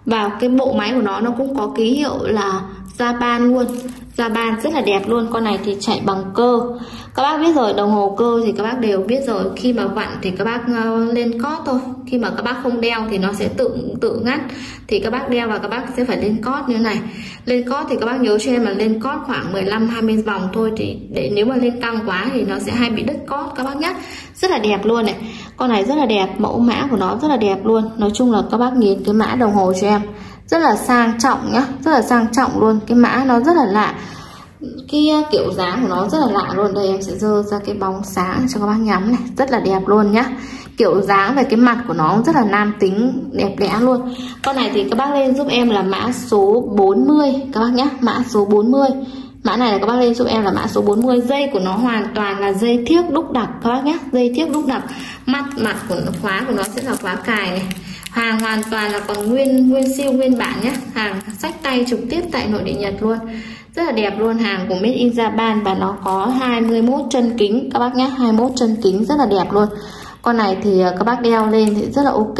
và cái bộ máy của nó nó cũng có ký hiệu là Japan luôn. Japan rất là đẹp luôn, con này thì chạy bằng cơ. Các bác biết rồi, đồng hồ cơ thì các bác đều biết rồi. Khi mà vặn thì các bác ờ, lên cót thôi. Khi mà các bác không đeo thì nó sẽ tự tự ngắt. Thì các bác đeo và các bác sẽ phải lên cót như này. Lên cót thì các bác nhớ cho em là lên cót khoảng 15 20 vòng thôi thì để nếu mà lên căng quá thì nó sẽ hay bị đứt cót, các bác nhé rất là đẹp luôn này. Con này rất là đẹp, mẫu mã của nó rất là đẹp luôn. Nói chung là các bác nhìn cái mã đồng hồ cho em rất là sang trọng nhá, rất là sang trọng luôn. Cái mã nó rất là lạ. Cái ờ, kiểu dáng của nó rất là lạ luôn. Đây, em sẽ dơ ra cái bóng sáng cho các bác ngắm này. Rất là đẹp luôn nhá. Kiểu dáng về cái mặt của nó rất là nam tính, đẹp đẽ luôn. Con này thì các bác lên giúp em là mã số 40 các bác nhé mã số 40 mã này là các bác lên giúp em là mã số 40 dây của nó hoàn toàn là dây thiếc đúc đặc các bác nhé dây thiếc đúc đặc mặt mặt của nó, khóa của nó sẽ là khóa cài này hàng hoàn toàn là còn nguyên nguyên siêu, nguyên bản nhé hàng sách tay trực tiếp tại nội địa Nhật luôn. Rất là đẹp luôn, hàng của Made in Japan và nó có 21 chân kính, các bác nhé 21 chân kính rất là đẹp luôn con này thì ờ, các bác đeo lên thì rất là ok.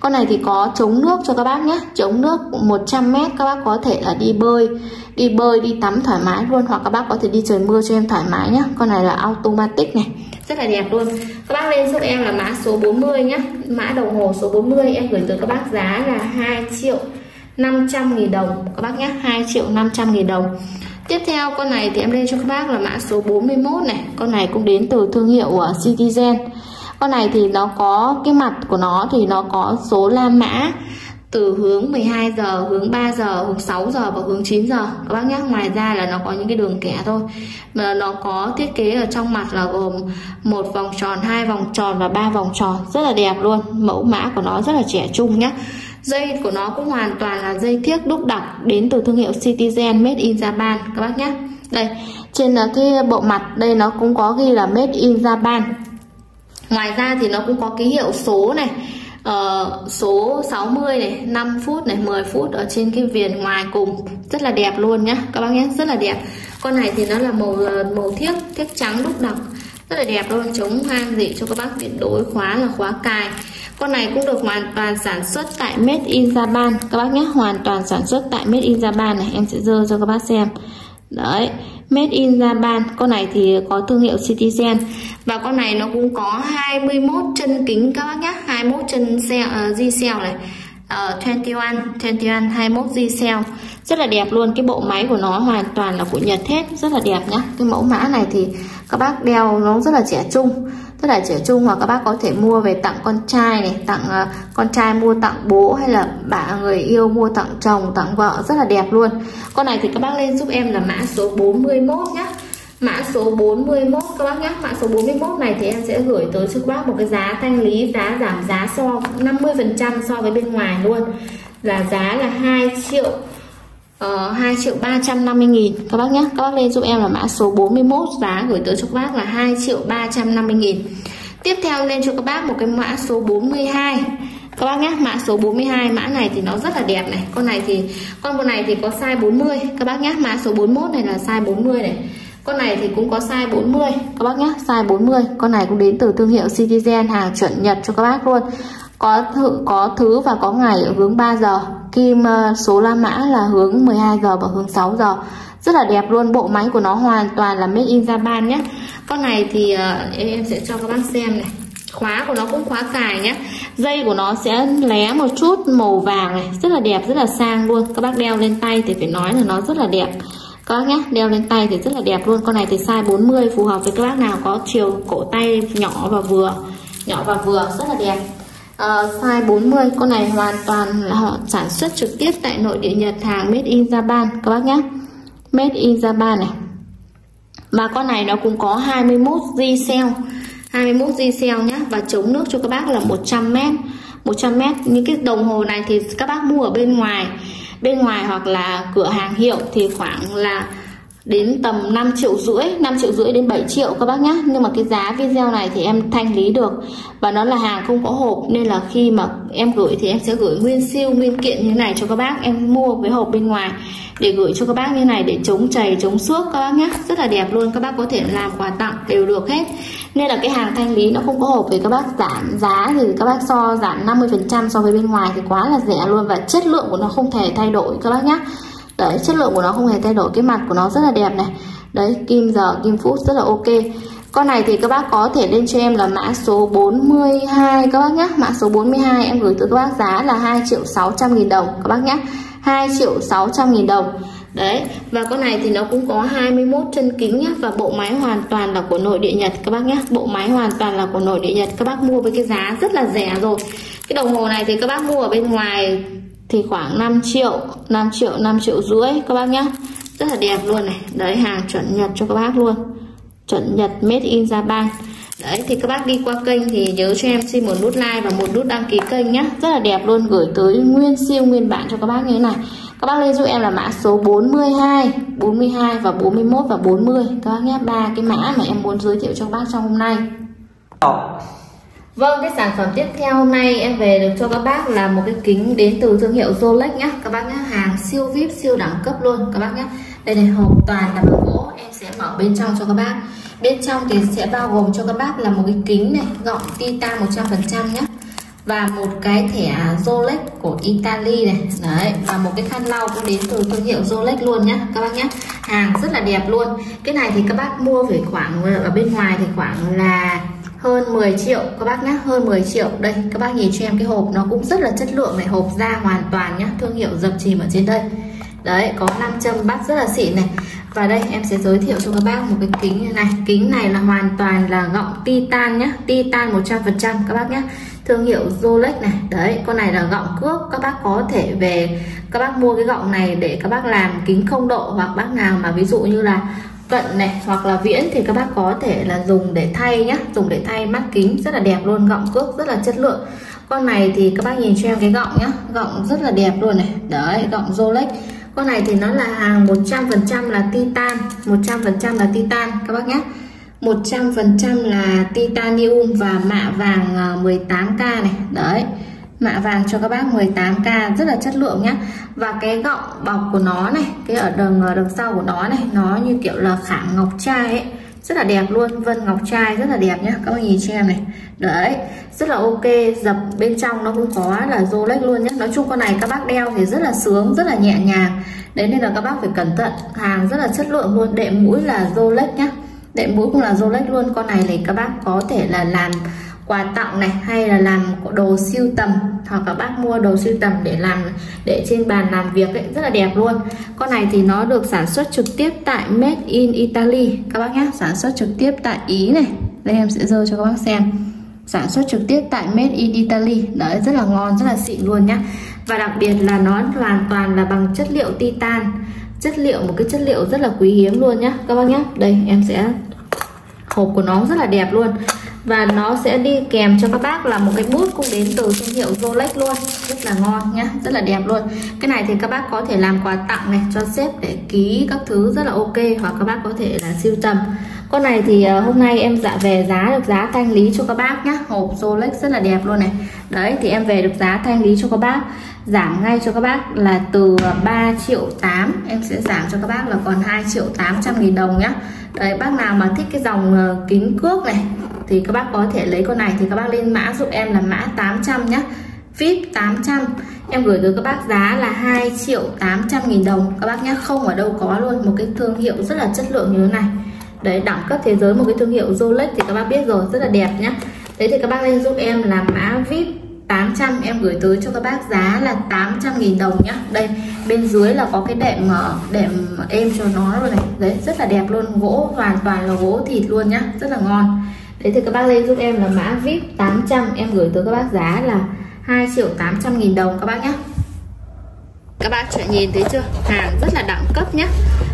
Con này thì có chống nước cho các bác nhé chống nước 100m các bác có thể là đi bơi. Đi bơi, đi tắm thoải mái luôn, hoặc các bác có thể đi trời mưa cho em thoải mái nhé con này là automatic này. Rất là đẹp luôn. Các bác lên giúp em là mã số 40 nhé mã đồng hồ số 40 em gửi tới các bác giá là 2 triệu 500 nghìn đồng các bác nhé 2 triệu 500 nghìn đồng. Tiếp theo, con này thì em lên cho các bác là mã số 41 này. Con này cũng đến từ thương hiệu của Citizen con này thì nó có cái mặt của nó thì nó có số la mã từ hướng 12 giờ, hướng 3 giờ, hướng 6 giờ và hướng 9 giờ các bác nhé. Ngoài ra là nó có những cái đường kẻ thôi. Mà nó có thiết kế ở trong mặt là gồm một vòng tròn, hai vòng tròn và ba vòng tròn, rất là đẹp luôn. Mẫu mã của nó rất là trẻ trung nhé. Dây của nó cũng hoàn toàn là dây thiếc đúc đặc đến từ thương hiệu Citizen Made in Japan các bác nhé. Đây, trên ờ, cái bộ mặt đây nó cũng có ghi là Made in Japan ngoài ra thì nó cũng có ký hiệu số này uh, số 60 này 5 phút này 10 phút ở trên cái viền ngoài cùng. Rất là đẹp luôn nhá các bác nhé rất là đẹp. Con này thì nó là màu ờ, màu thiếc thiếc trắng đúc đặc. Rất là đẹp luôn chống hang dị cho các bác tuyệt đối khóa là khóa cài. Con này cũng được hoàn toàn sản xuất tại Made in Japan. Các bác nhé hoàn toàn sản xuất tại Made in Japan này em sẽ dơ cho các bác xem đấy Made in Japan. Con này thì có thương hiệu Citizen. Và con này nó cũng có 21 chân kính các bác nhé 21 chân xe uh, G-cell này. Uh, 21 21 21 G-cell. Rất là đẹp luôn. Cái bộ máy của nó hoàn toàn là của Nhật hết. Rất là đẹp nhá. Cái mẫu mã này thì các bác đeo nó rất là trẻ trung rất là trẻ trung hoặc các bác có thể mua về tặng con trai này tặng uh, con trai mua tặng bố hay là bà người yêu mua tặng chồng tặng vợ rất là đẹp luôn. Con này thì các bác lên giúp em là mã số 41 nhá. Mã số 41 các bác nhé mã số 41 này thì em sẽ gửi tới cho các bác một cái giá thanh lý giá giảm giá so 50 phần trăm so với bên ngoài luôn. Là giá là 2 triệu Ờ, uh, 2 triệu 350 nghìn. Các bác nhé. Các bác lên giúp em là mã số 41 giá gửi tới cho các bác là 2 triệu 350 nghìn. Tiếp theo lên cho các bác một cái mã số 42 các bác nhé mã số 42 mã này thì nó rất là đẹp này. Con này thì con con này thì có size 40 các bác nhé mã số 41 này là size 40 này. Con này thì cũng có size 40 các bác nhé size 40 con này cũng đến từ thương hiệu Citizen hàng chuẩn Nhật cho các bác luôn có thứ, có thứ và có ngày ở hướng 3 giờ. Kim ờ, số la mã là hướng 12 giờ và hướng 6 giờ. Rất là đẹp luôn bộ máy của nó hoàn toàn là made in Japan nhé. Con này thì uh, em sẽ cho các bác xem này. Khóa của nó cũng khóa cài nhé. Dây của nó sẽ lé một chút màu vàng này. Rất là đẹp rất là sang luôn. Các bác đeo lên tay thì phải nói là nó rất là đẹp. Các bác nhé đeo lên tay thì rất là đẹp luôn. Con này thì size 40 phù hợp với các bác nào có chiều cổ tay nhỏ và vừa. Nhỏ và vừa rất là đẹp uh, size 40 con này hoàn toàn là họ sản xuất trực tiếp tại nội địa Nhật hàng made in Japan các bác nhé. Made in Japan này. Và con này nó cũng có 21 G cell 21 G cell nhé và chống nước cho các bác là 100 m 100 m những cái đồng hồ này thì các bác mua ở bên ngoài. Bên ngoài hoặc là cửa hàng hiệu thì khoảng là đến tầm 5 triệu rưỡi 5 triệu rưỡi đến 7 triệu các bác nhé nhưng mà cái giá video này thì em thanh lý được và nó là hàng không có hộp, nên là khi mà em gửi thì em sẽ gửi nguyên siêu, nguyên kiện như này cho các bác. Em mua với hộp bên ngoài để gửi cho các bác như này để chống chảy chống xước các bác nhé rất là đẹp luôn, các bác có thể làm quà tặng đều được hết. Nên là cái hàng thanh lý nó không có hộp thì các bác giảm giá thì các bác so giảm 50 phần trăm so với bên ngoài thì quá là rẻ luôn và chất lượng của nó không thể thay đổi các bác nhé đấy, chất lượng của nó không hề thay đổi, cái mặt của nó rất là đẹp này. Đấy, kim giờ, kim phút rất là ok. Con này thì các bác có thể lên cho em là mã số 42 các bác nhé Mã số 42 em gửi tới các bác giá là 2 triệu 600 nghìn đồng các bác nhé 2 triệu 600 nghìn đồng. Đấy, và con này thì nó cũng có 21 chân kính nhá, Và bộ máy hoàn toàn là của nội địa Nhật các bác nhé Bộ máy hoàn toàn là của nội địa Nhật, Các bác mua với cái giá rất là rẻ rồi. Cái đồng hồ này thì các bác mua ở bên ngoài thì khoảng 5 triệu 5 triệu 5 triệu rưỡi các bác nhé rất là đẹp luôn này. Đấy, hàng chuẩn nhật cho các bác luôn. Chuẩn nhật made in Japan Đấy, thì các bác đi qua kênh thì nhớ cho em xin một nút like và một nút đăng ký kênh nhé Rất là đẹp luôn. Gửi tới nguyên siêu, nguyên bản cho các bác như thế này. Các bác lên giúp em là mã số 42 42 và 41 và 40 Các bác nhé ba cái mã mà em muốn giới thiệu cho các bác trong hôm nay. Vâng, cái sản phẩm tiếp theo hôm nay em về được cho các bác là một cái kính đến từ thương hiệu Rolex nhá. Các bác nhé, hàng siêu VIP, siêu đẳng cấp luôn các bác nhé Đây này hộp toàn là bằng gỗ, em sẽ mở bên trong cho các bác. Bên trong thì sẽ bao gồm cho các bác là một cái kính này, gọng titan 100% nhá. Và một cái thẻ Rolex của Italy này đấy. Và một cái khăn lau cũng đến từ thương hiệu Rolex luôn nhá các bác nhé hàng rất là đẹp luôn. Cái này thì các bác mua phải khoảng ở bên ngoài thì khoảng là hơn 10 triệu. Các bác nhé hơn 10 triệu. Đây, các bác nhìn cho em cái hộp, nó cũng rất là chất lượng này, hộp da hoàn toàn nhá, thương hiệu dập chìm ở trên đây. Đấy, có 5 châm bắt rất là xịn này. Và đây, em sẽ giới thiệu cho các bác một cái kính như này. Kính này là hoàn toàn là gọng titan nhá, titan 100% các bác nhé thương hiệu Rolex này. Đấy, con này là gọng cước. Các bác có thể về, các bác mua cái gọng này để các bác làm kính không độ hoặc bác nào mà ví dụ như là cận này, hoặc là viễn thì các bác có thể là dùng để thay nhá, dùng để thay mắt kính, rất là đẹp luôn, gọng cước rất là chất lượng. Con này thì các bác nhìn cho em cái gọng nhá, gọng rất là đẹp luôn này. Đấy, gọng Rolex. Con này thì nó là hàng 100% là titan 100% là titan, các bác nhé 100% là titanium và mạ vàng à, 18k này. Đấy mạ vàng cho các bác 18k rất là chất lượng nhá. Và cái gọng bọc của nó này, cái ở đằng ờ, đằng sau của nó này, nó như kiểu là khảm ngọc trai ấy. Rất là đẹp luôn, vân ngọc trai, rất là đẹp nhá, các bác nhìn cho em này. Đấy, rất là ok, dập bên trong nó cũng có là Rolex luôn nhé nói chung con này các bác đeo thì rất là sướng, rất là nhẹ nhàng. Đấy nên là các bác phải cẩn thận, hàng rất là chất lượng luôn. Đệm mũi là Rolex nhá. Đệm mũi cũng là Rolex luôn, con này thì các bác có thể là làm quà tặng này, hay là làm đồ siêu tầm. Hoặc là bác mua đồ siêu tầm để làm, để trên bàn làm việc ấy, rất là đẹp luôn. Con này thì nó được sản xuất trực tiếp tại Made in Italy. Các bác nhé, sản xuất trực tiếp tại Ý này. Đây em sẽ dơ cho các bác xem. Sản xuất trực tiếp tại Made in Italy. Đấy, rất là ngon, rất là xịn luôn nhá. Và đặc biệt là nó hoàn toàn là bằng chất liệu titan. Chất liệu, một cái chất liệu rất là quý hiếm luôn nhá. Các bác nhé, đây, em sẽ, hộp của nó rất là đẹp luôn và nó sẽ đi kèm cho các bác là một cái bút cũng đến từ thương hiệu Rolex luôn. Rất là ngon nhá, rất là đẹp luôn. Cái này thì các bác có thể làm quà tặng này cho sếp để ký các thứ rất là ok hoặc các bác có thể là siêu tầm con này thì ờ, hôm nay em dạ về giá được giá thanh lý cho các bác nhá. Hộp Rolex rất là đẹp luôn này. Đấy, thì em về được giá thanh lý cho các bác. Giảm ngay cho các bác là từ ờ, 3 triệu 8 em sẽ giảm cho các bác là còn 2 triệu 800 nghìn đồng nhá. Đấy, bác nào mà thích cái dòng ờ, kính cước này thì các bác có thể lấy con này thì các bác lên mã giúp em là mã 800 nhá. VIP 800 em gửi tới các bác giá là 2 triệu 800 nghìn đồng. Các bác nhé không ở đâu có luôn. Một cái thương hiệu rất là chất lượng như thế này đấy, đẳng cấp thế giới, một cái thương hiệu Rolex thì các bác biết rồi, rất là đẹp nhá. Đấy thì các bác lên giúp em là mã VIP 800 em gửi tới cho các bác giá là 800 nghìn đồng nhá. Đây, bên dưới là có cái đệm ờ, đệm em cho nó rồi này. Đấy, rất là đẹp luôn, gỗ hoàn toàn là gỗ thịt luôn nhá, rất là ngon. Đấy thì các bác lên giúp em là mã VIP 800 em gửi tới các bác giá là 2 triệu 800 nghìn đồng các bác nhé các bạn chuyện nhìn thấy chưa? Hàng rất là đẳng cấp nhá.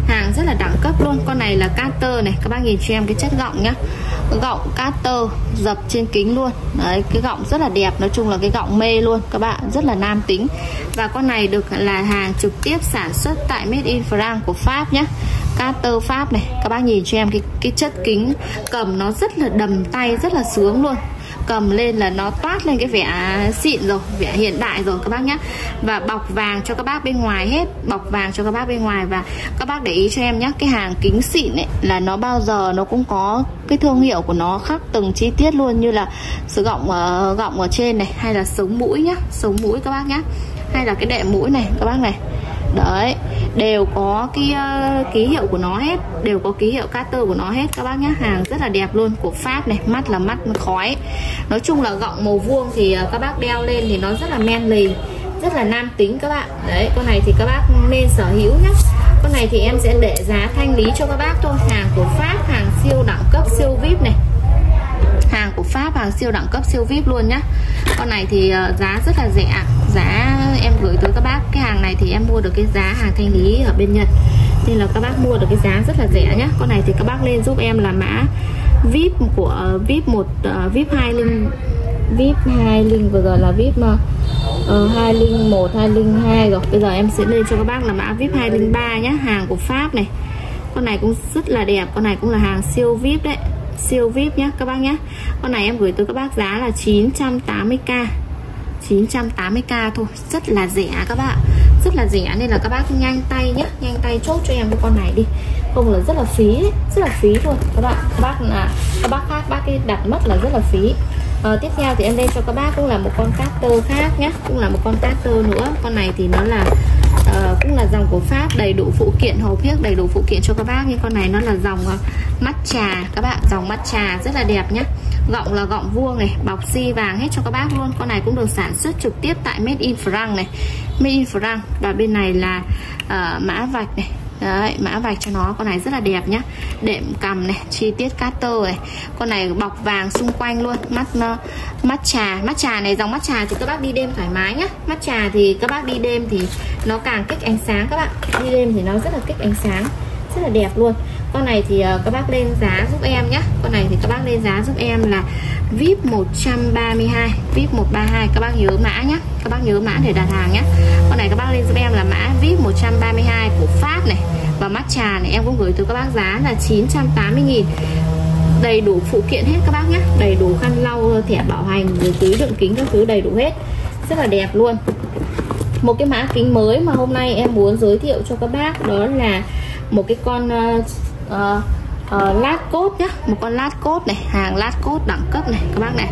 Hàng rất là đẳng cấp luôn. Con này là Carter này. Các bạn nhìn cho em cái chất gọng nhá. Gọng Carter dập trên kính luôn. Đấy, cái gọng rất là đẹp. Nói chung là cái gọng mê luôn. Các bạn, rất là nam tính. Và con này được là hàng trực tiếp sản xuất tại Made in France của Pháp nhá. Carter Pháp này. Các bác nhìn cho em cái cái chất kính cầm nó rất là đầm tay, rất là sướng luôn cầm lên là nó toát lên cái vẻ xịn rồi, vẻ hiện đại rồi các bác nhé và bọc vàng cho các bác bên ngoài hết, bọc vàng cho các bác bên ngoài. Và các bác để ý cho em nhé cái hàng kính xịn ấy là nó bao giờ nó cũng có cái thương hiệu của nó khác từng chi tiết luôn, như là sự gọng ờ, gọng ở trên này, hay là sống mũi nhá, sống mũi các bác nhé hay là cái đệm mũi này, các bác này. Đấy đều có cái uh, ký hiệu của nó hết đều có ký hiệu Carter của nó hết. Các bác nhé hàng rất là đẹp luôn của Pháp này mắt là mắt khói. Nói chung là gọng màu vuông thì uh, các bác đeo lên thì nó rất là men lì rất là nam tính các bạn. Đấy con này thì các bác nên sở hữu nhé con này thì em sẽ để giá thanh lý cho các bác thôi. Hàng của Pháp hàng siêu đẳng cấp siêu vip này hàng của Pháp hàng siêu đẳng cấp siêu vip luôn nhá. Con này thì ờ, giá rất là rẻ giá em gửi tới các bác cái hàng này thì em mua được cái giá hàng thanh lý ở bên Nhật. Nên là các bác mua được cái giá rất là rẻ nhá. Con này thì các bác lên giúp em là mã vip của ờ, vip một uh, vip hai linh vip hai linh vừa rồi là vip mà uh, 201 202 rồi. Bây giờ em sẽ lên cho các bác là mã vip 203 nhá hàng của Pháp này. Con này cũng rất là đẹp con này cũng là hàng siêu vip đấy siêu vip nhé các bác nhé con này em gửi tới các bác giá là 980k 980k thôi. Rất là rẻ các bạn rất là rẻ nên là các bác nhanh tay nhé nhanh tay chốt cho em cái con này đi. Không là rất là phí ấy. rất là phí thôi. Các bạn các bác là các bác khác bác cái đặt mất là rất là phí. À, tiếp theo thì em lên cho các bác cũng là một con caster khác nhé cũng là một con caster nữa. Con này thì nó là uh, cũng là dòng của Pháp đầy đủ phụ kiện hầu phiếc đầy đủ phụ kiện cho các bác nhưng con này nó là dòng uh, mắt trà các bạn dòng mắt trà rất là đẹp nhé. Gọng là gọng vuông này bọc xi vàng hết cho các bác luôn. Con này cũng được sản xuất trực tiếp tại made in France này. Made in France và bên này là uh, mã vạch này. Đấy, mã vạch cho nó con này rất là đẹp nhá. Đệm cầm này chi tiết cutter này. Con này bọc vàng xung quanh luôn mắt ờ, mắt trà. Mắt trà này dòng mắt trà thì các bác đi đêm thoải mái nhá. Mắt trà thì các bác đi đêm thì nó càng kích ánh sáng các bạn. Đi đêm thì nó rất là kích ánh sáng rất là đẹp luôn con này thì ờ, các bác lên giá giúp em nhé con này thì các bác lên giá giúp em là vip 132 vip 132 các bác nhớ mã nhé các bác nhớ mã để đặt hàng nhé con này các bác lên giúp em là mã vip 132 của Pháp này và mắt trà này. Em cũng gửi từ các bác giá là 980 nghìn. Đầy đủ phụ kiện hết các bác nhé đầy đủ khăn lau, thẻ bảo hành, rồi túi đựng kính các thứ đầy đủ hết. Rất là đẹp luôn. Một cái mã kính mới mà hôm nay em muốn giới thiệu cho các bác đó là một cái con ờ, uh, uh, lát cốt nhá. Một con lát cốt này hàng lát cốt đẳng cấp này các bác này.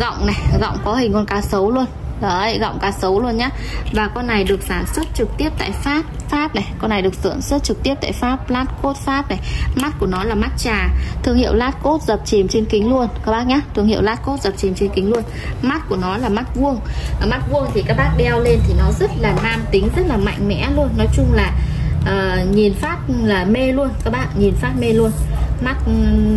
Gọng này gọng có hình con cá sấu luôn. Đấy gọng cá sấu luôn nhá. Và con này được sản xuất trực tiếp tại Pháp Pháp này. Con này được sản xuất trực tiếp tại Pháp lát cốt Pháp này. Mắt của nó là mắt trà. Thương hiệu lát cốt dập chìm trên kính luôn các bác nhá. Thương hiệu lát cốt dập chìm trên kính luôn. Mắt của nó là mắt vuông. Ở mắt vuông thì các bác đeo lên thì nó rất là nam tính rất là mạnh mẽ luôn. Nói chung là à, nhìn phát là mê luôn các bạn. Nhìn phát mê luôn. Mắt ừ,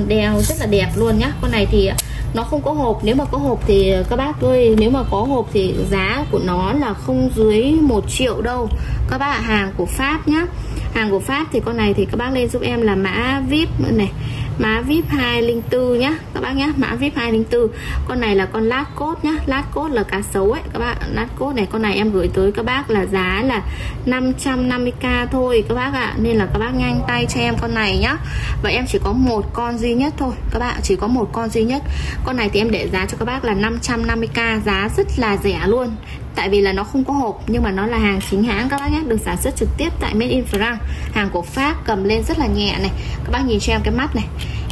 đeo rất là đẹp luôn nhá. Con này thì nó không có hộp. Nếu mà có hộp thì các bác ơi nếu mà có hộp thì giá của nó là không dưới một triệu đâu. Các bác hàng của Pháp nhá. Hàng của Pháp thì con này thì các bác lên giúp em là mã VIP này mã VIP 204 nhá, các bác nhá. Mã VIP 204 con này là con lát cốt nhá. Lát cốt là cá sấu ấy, các bạn lát cốt này, con này em gửi tới các bác là giá là 550k thôi, các bác ạ. À. nên là các bác nhanh tay cho em con này nhá. Và em chỉ có một con duy nhất thôi, các bạn chỉ có một con duy nhất. Con này thì em để giá cho các bác là 550k giá rất là rẻ luôn tại vì là nó không có hộp, nhưng mà nó là hàng chính hãng, các bác nhé, được sản xuất trực tiếp tại Made in France. Hàng của Pháp cầm lên rất là nhẹ này. Các bác nhìn cho em cái mắt này,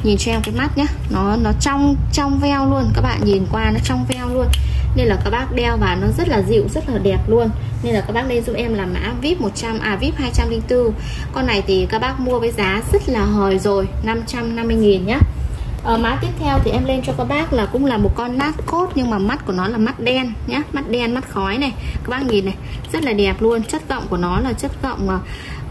nhìn cho em cái mắt nhá nó nó trong trong veo luôn, các bạn nhìn qua nó trong veo luôn. Nên là các bác đeo vào nó rất là dịu, rất là đẹp luôn. Nên là các bác lên giúp em là mã VIP 100 à VIP 204 con này thì các bác mua với giá rất là hời rồi 550 nghìn nhá ờ, mã tiếp theo thì em lên cho các bác là cũng là một con lát cốt nhưng mà mắt của nó là mắt đen nhá mắt đen mắt khói này. Các bác nhìn này rất là đẹp luôn. Chất gọng của nó là chất gọng uh,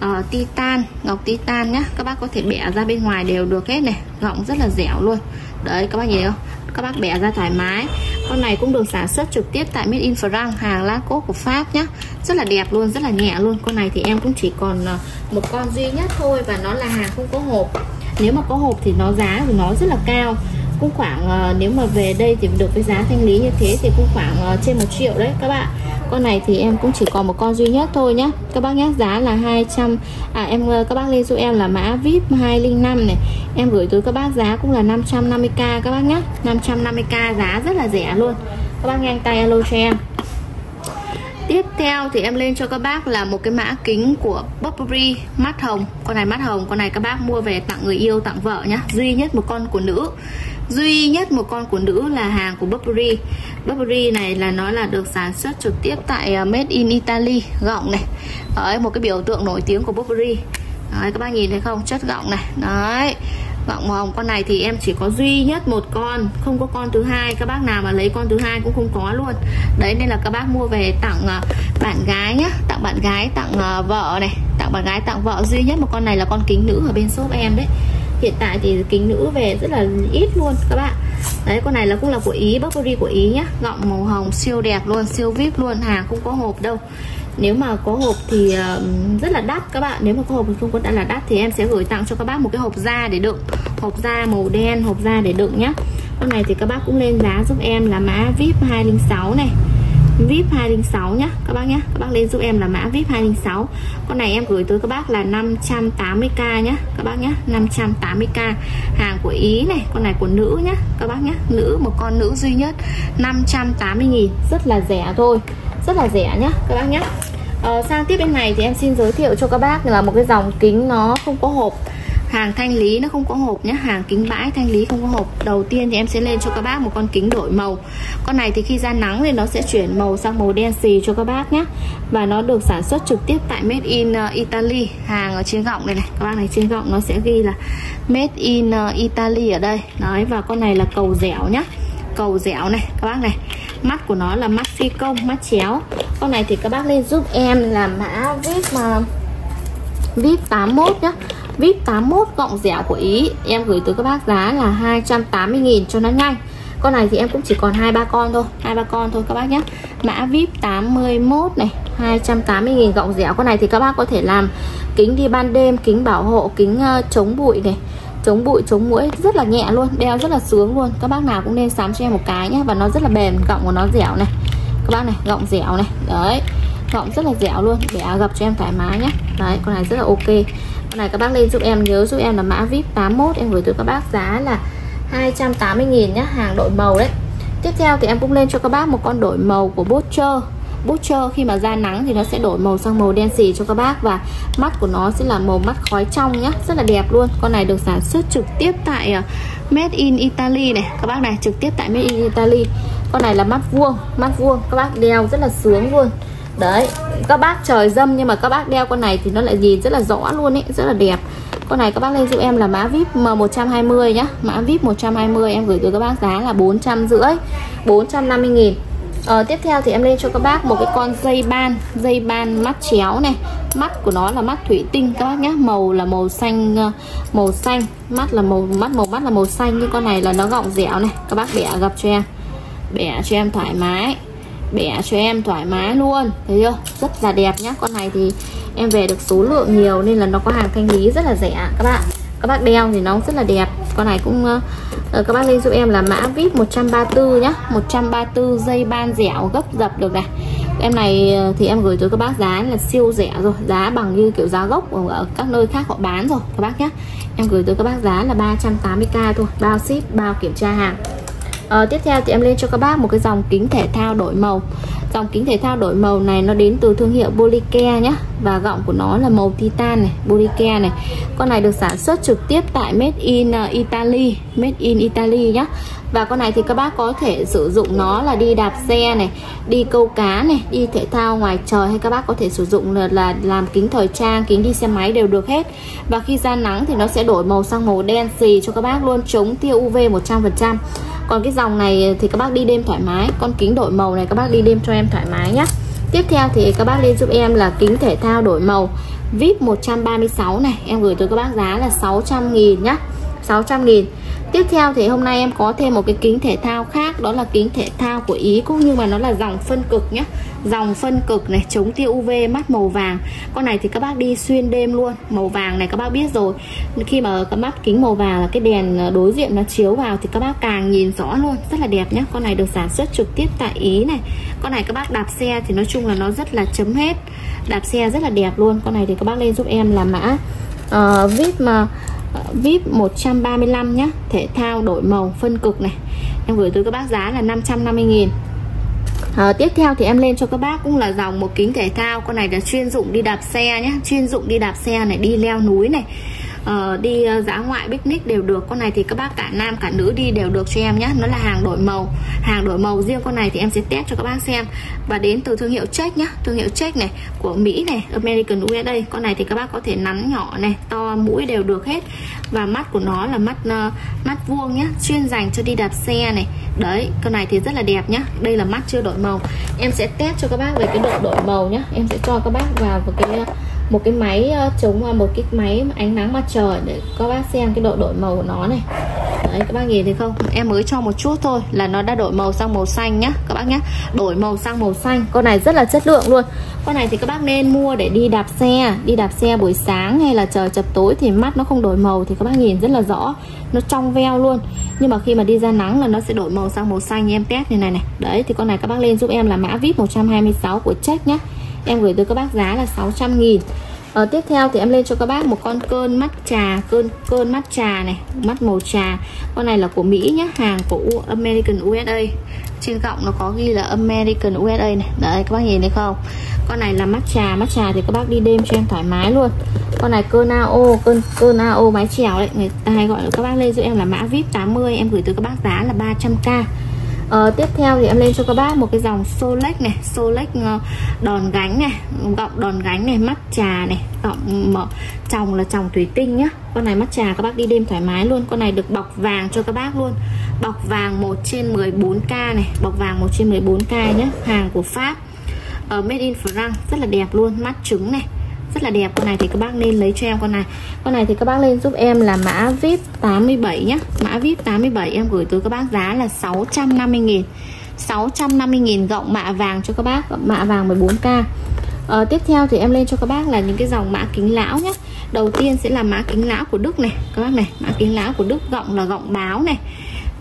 ờ, ờ, titan ngọc titan nhá. Các bác có thể bẻ ra bên ngoài đều được hết này. Gọng rất là dẻo luôn. Đấy các bác nhìn không? Các bác bẻ ra thoải mái. Con này cũng được sản xuất trực tiếp tại Made in France hàng lá cốt của Pháp nhá. Rất là đẹp luôn rất là nhẹ luôn. Con này thì em cũng chỉ còn ờ, một con duy nhất thôi và nó là hàng không có hộp nếu mà có hộp thì nó giá của nó rất là cao. Cũng khoảng ờ, nếu mà về đây thì được cái giá thanh lý như thế thì cũng khoảng ờ, trên một triệu đấy các bạn. Con này thì em cũng chỉ còn một con duy nhất thôi nhá. Các bác nhé giá là 200 à em ờ, các bác lên giúp em là mã vip 205 này. Em gửi tới các bác giá cũng là 550k các bác nhé 550k giá rất là rẻ luôn. Các bác nhanh tay alo cho em. Tiếp theo thì em lên cho các bác là một cái mã kính của Burberry mắt hồng. Con này mắt hồng, con này các bác mua về tặng người yêu, tặng vợ nhá. Duy nhất một con của nữ. Duy nhất một con của nữ là hàng của Burberry. Burberry này là nó là được sản xuất trực tiếp tại ờ, Made in Italy Gọng này. Đấy, một cái biểu tượng nổi tiếng của Burberry. Đấy, các bác nhìn thấy không? Chất gọng này. Đấy. Gọng hồng con này thì em chỉ có duy nhất một con Không có con thứ hai Các bác nào mà lấy con thứ hai cũng không có luôn. Đấy nên là các bác mua về tặng à, bạn gái nhá Tặng bạn gái, tặng à, vợ này Tặng bạn gái, tặng vợ. Duy nhất một con này là con kính nữ ở bên shop em đấy. Hiện tại thì kính nữ về rất là ít luôn các bạn. Đấy con này là cũng là của ý Burberry của ý nhá. Gọng màu hồng siêu đẹp luôn siêu vip luôn hàng không có hộp đâu nếu mà có hộp thì ờ, rất là đắt các bạn. Nếu mà có hộp thì không có đã là đắt thì em sẽ gửi tặng cho các bác một cái hộp da để đựng. Hộp da màu đen, hộp da để đựng nhá. Con này thì các bác cũng lên giá giúp em là mã vip 206 này. VIP 206 nhá, các bác nhá. Các bác lên giúp em là mã VIP 206 con này em gửi tới các bác là 580k nhá, các bác nhá. 580k hàng của Ý này, con này của nữ nhá, các bác nhá. Nữ, một con nữ duy nhất 580.000 rất là rẻ thôi rất là rẻ nhá các bác nhá. Ờ, sang tiếp bên này thì em xin giới thiệu cho các bác là một cái dòng kính nó không có hộp. Hàng thanh lý nó không có hộp nhé hàng kính bãi thanh lý không có hộp. Đầu tiên thì em sẽ lên cho các bác một con kính đổi màu. Con này thì khi ra nắng thì nó sẽ chuyển màu sang màu đen xì cho các bác nhé và nó được sản xuất trực tiếp tại made in ờ, Italy. Hàng ở trên gọng này này các bác này trên gọng nó sẽ ghi là made in ờ, Italy ở đây. Nói và con này là cầu dẻo nhá cầu dẻo này các bác này. Mắt của nó là mắt phi công mắt chéo. Con này thì các bác lên giúp em là mã vip mà vip 81 nhá. VIP 81 gọng dẻo của Ý Em gửi tới các bác giá là 280.000 cho nó nhanh. Con này thì em cũng chỉ còn hai ba con thôi hai ba con thôi các bác nhé Mã VIP 81 này 280.000 gọng dẻo. Con này thì các bác có thể làm kính đi ban đêm Kính bảo hộ, kính uh, chống bụi này chống bụi, chống mũi rất là nhẹ luôn, đeo rất là sướng luôn. Các bác nào cũng nên sắm cho em một cái nhé và nó rất là bền. Gọng của nó dẻo này. Các bác này, gọng dẻo này. Đấy, gọng rất là dẻo luôn, để gập cho em thoải mái nhé đấy, con này rất là ok. Con này các bác lên giúp em, nhớ giúp em là mã vip 81 em gửi tới các bác giá là 280.000 nhé hàng đổi màu đấy. Tiếp theo thì em cũng lên cho các bác một con đổi màu của Butcher. Butcher khi mà ra nắng thì nó sẽ đổi màu sang màu đen xì cho các bác và mắt của nó sẽ là màu mắt khói trong nhá, rất là đẹp luôn. Con này được sản xuất trực tiếp tại ờ, Made in Italy này. Các bác này, trực tiếp tại Made in Italy. Con này là mắt vuông mắt vuông. Các bác đeo rất là sướng luôn. Đấy, các bác trời dâm nhưng mà các bác đeo con này thì nó lại nhìn rất là rõ luôn ấy, rất là đẹp. Con này các bác lên giúp em là mã vip M120 nhá. Mã vip 120 em gửi tới các bác giá là 450 450 nghìn ờ, tiếp theo thì em lên cho các bác một cái con dây ban dây ban mắt chéo này. Mắt của nó là mắt thủy tinh các bác nhé màu là màu xanh ờ, màu xanh. Mắt là màu mắt màu mắt là màu xanh. Nhưng con này là nó gọng dẻo này. Các bác bẻ gặp cho em. Bẻ cho em thoải mái. Bẻ cho em thoải mái luôn. Thấy chưa? Rất là đẹp nhá. Con này thì em về được số lượng nhiều nên là nó có hàng thanh lý rất là rẻ các bạn các bác đeo thì nó rất là đẹp. Con này cũng uh, các bác lên giúp em là mã vip 134 nhá. 134 dây ban dẻo gấp dập được này. Em này ờ, thì em gửi tới các bác giá là siêu rẻ rồi giá bằng như kiểu giá gốc ở các nơi khác họ bán rồi các bác nhé em gửi tới các bác giá là 380k thôi bao ship bao kiểm tra hàng à, tiếp theo thì em lên cho các bác một cái dòng kính thể thao đổi màu. Dòng kính thể thao đổi màu này nó đến từ thương hiệu Bolicare nhé và gọng của nó là màu titan này Bolicare này. Con này được sản xuất trực tiếp tại Made in ờ, Italy Made in Italy nhé và con này thì các bác có thể sử dụng nó là đi đạp xe này đi câu cá này đi thể thao ngoài trời hay các bác có thể sử dụng là, là làm kính thời trang kính đi xe máy đều được hết. Và khi ra nắng thì nó sẽ đổi màu sang màu đen xì cho các bác luôn chống tia UV 100% còn cái dòng này thì các bác đi đêm thoải mái con kính đổi màu này các bác đi đêm cho em thoải mái nhé tiếp theo thì các bác lên giúp em là kính thể thao đổi màu VIP 136 này. Em gửi tới các bác giá là 600 nghìn nhá 600 nghìn. Tiếp theo thì hôm nay em có thêm một cái kính thể thao khác Đó là kính thể thao của Ý Cũng như mà nó là dòng phân cực nhé Dòng phân cực này chống tia UV mắt màu vàng. Con này thì các bác đi xuyên đêm luôn Màu vàng này các bác biết rồi. Khi mà các mắt kính màu vàng là cái đèn ờ, đối diện nó chiếu vào Thì các bác càng nhìn rõ luôn Rất là đẹp nhé Con này được sản xuất trực tiếp tại Ý này. Con này các bác đạp xe thì nói chung là nó rất là chấm hết. Đạp xe rất là đẹp luôn. Con này thì các bác lên giúp em là mã ờ, uh, VIP mà VIP 135 nhá. Thể thao đổi màu phân cực này. Em gửi tới các bác giá là 550 nghìn. À, tiếp theo thì em lên cho các bác cũng là dòng một kính thể thao. Con này là chuyên dụng đi đạp xe nhé chuyên dụng đi đạp xe này đi leo núi này uh, đi ờ, dã ngoại picnic đều được. Con này thì các bác cả nam cả nữ đi đều được cho em nhé nó là hàng đổi màu. Hàng đổi màu riêng con này thì em sẽ test cho các bác xem. Và đến từ thương hiệu check nhá. Thương hiệu check này của Mỹ này American usa đây con này thì các bác có thể nắn nhỏ này to mũi đều được hết. Và mắt của nó là mắt uh, mắt vuông nhá. Chuyên dành cho đi đạp xe này. Đấy con này thì rất là đẹp nhá. Đây là mắt chưa đổi màu. Em sẽ test cho các bác về cái độ đổi màu nhá. Em sẽ cho các bác vào vào cái một cái máy ờ, chống một cái máy ánh nắng mặt trời để các bác xem cái độ đổi màu của nó này. Đấy, các bác nhìn thấy không? Em mới cho một chút thôi là nó đã đổi màu sang màu xanh nhá, các bác nhá. Đổi màu sang màu xanh, con này rất là chất lượng luôn. Con này thì các bác nên mua để đi đạp xe, đi đạp xe buổi sáng hay là trời chập tối thì mắt nó không đổi màu thì các bác nhìn rất là rõ, nó trong veo luôn. Nhưng mà khi mà đi ra nắng là nó sẽ đổi màu sang màu xanh như em test như này này. Đấy, thì con này các bác lên giúp em là mã vip 126 của check nhá em gửi tới các bác giá là 600 nghìn. Ờ, tiếp theo thì em lên cho các bác một con cơn mắt trà cơn cơn mắt trà này mắt màu trà. Con này là của Mỹ nhé hàng của American USA trên gọng nó có ghi là American USA này. Đấy các bác nhìn thấy không? Con này là mắt trà mắt trà thì các bác đi đêm cho em thoải mái luôn. Con này cơn AO cơn cơn AO mái chèo đấy. Người ta hay gọi là các bác lên giúp em là mã VIP 80 em gửi tới các bác giá là 300k Ờ, tiếp theo thì em lên cho các bác một cái dòng Solex này Solex ờ, đòn gánh này gọng đòn gánh này mắt trà này gọng mở chồng là chồng thủy tinh nhá. Con này mắt trà các bác đi đêm thoải mái luôn. Con này được bọc vàng cho các bác luôn. Bọc vàng 1 trên 14k này bọc vàng 1 trên 14k nhé hàng của Pháp ở uh, Made in France rất là đẹp luôn. Mắt trứng này rất là đẹp. Con này thì các bác nên lấy cho em con này. Con này thì các bác lên giúp em là mã vip 87 nhá. Mã vip 87 em gửi tới các bác giá là 650 nghìn. 650 nghìn gọng mạ vàng cho các bác mạ vàng 14k à, ờ, tiếp theo thì em lên cho các bác là những cái dòng mã kính lão nhé đầu tiên sẽ là mã kính lão của Đức này. Các bác này mã kính lão của Đức gọng là gọng báo này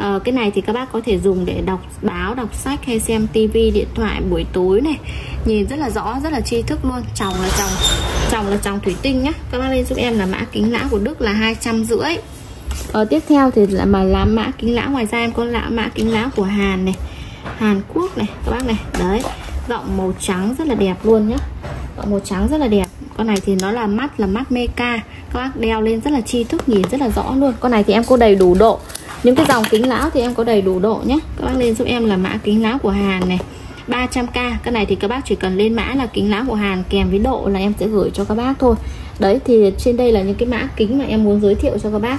à, cái này thì các bác có thể dùng để đọc báo đọc sách hay xem tivi điện thoại buổi tối này. Nhìn rất là rõ rất là tri thức luôn. Chồng là chồng chồng là chồng thủy tinh nhá. Các bác lên giúp em là mã kính lão của Đức là hai trăm rưỡi. Ờ, tiếp theo thì là mà làm mã kính lão ngoài ra em có lã mã kính lão của Hàn này Hàn Quốc này các bác này. Đấy gọng màu trắng rất là đẹp luôn nhá. Gọng màu trắng rất là đẹp. Con này thì nó là mắt là mắt meca các bác đeo lên rất là chi thức nhìn rất là rõ luôn. Con này thì em có đầy đủ độ những cái dòng kính lão thì em có đầy đủ độ nhé. Các bác lên giúp em là mã kính lão của Hàn này. 300k cái này thì các bác chỉ cần lên mã là kính lão của Hàn kèm với độ là em sẽ gửi cho các bác thôi. Đấy, thì trên đây là những cái mã kính mà em muốn giới thiệu cho các bác.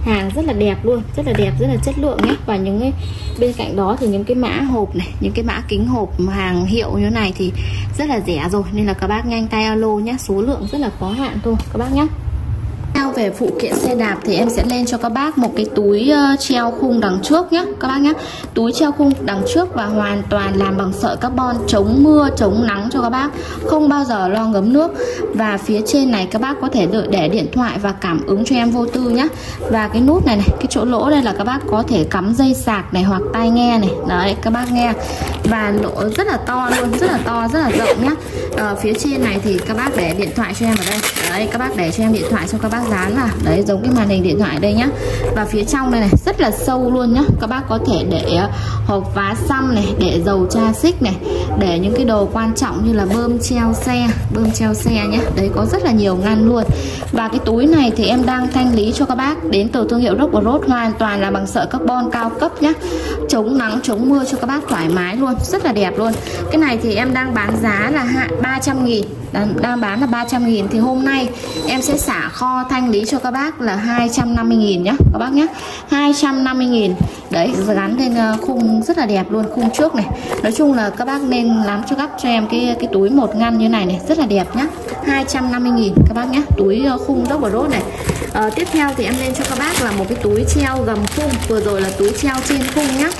Hàng rất là đẹp luôn, rất là đẹp, rất là chất lượng nhé. Và những cái, bên cạnh đó thì những cái mã hộp này, những cái mã kính hộp hàng hiệu như thế này thì rất là rẻ rồi. Nên là các bác nhanh tay alo nhé. Số lượng rất là có hạn thôi, các bác nhé theo về phụ kiện xe đạp thì em sẽ lên cho các bác một cái túi ờ, treo khung đằng trước nhé các bác nhé túi treo khung đằng trước và hoàn toàn làm bằng sợi carbon chống mưa chống nắng cho các bác. Không bao giờ lo ngấm nước. Và phía trên này các bác có thể đợi để điện thoại và cảm ứng cho em vô tư nhé và cái nút này này cái chỗ lỗ đây là các bác có thể cắm dây sạc này hoặc tai nghe này. Đấy các bác nghe. Và lỗ rất là to luôn rất là to rất là rộng nhé à, ờ, phía trên này thì các bác để điện thoại cho em ở đây. Đấy các bác để cho em điện thoại cho các bác dán là đấy, giống cái màn hình điện thoại đây nhá. Và phía trong đây này, rất là sâu luôn nhá. Các bác có thể để ờ, hộp vá xăm này, để dầu tra xích này, để những cái đồ quan trọng như là bơm treo xe, bơm treo xe nhá. Đấy, có rất là nhiều ngăn luôn. Và cái túi này thì em đang thanh lý cho các bác đến từ thương hiệu Rockbrot hoàn toàn là bằng sợi carbon cao cấp nhá. Chống nắng, chống mưa cho các bác thoải mái luôn, rất là đẹp luôn. Cái này thì em đang bán giá là 300 nghìn đang, đang bán là 300 nghìn. Thì hôm nay em sẽ xả kho thanh lý cho các bác là 250 nghìn nhá các bác nhé 250 nghìn. Đấy gắn lên ờ, khung rất là đẹp luôn khung trước này. Nói chung là các bác nên làm cho gấp cho em cái cái túi một ngăn như này này rất là đẹp nhá. 250 nghìn các bác nhé túi ờ, khung double rốt này. À, tiếp theo thì em lên cho các bác là một cái túi treo gầm khung. Vừa rồi là túi treo trên khung nhá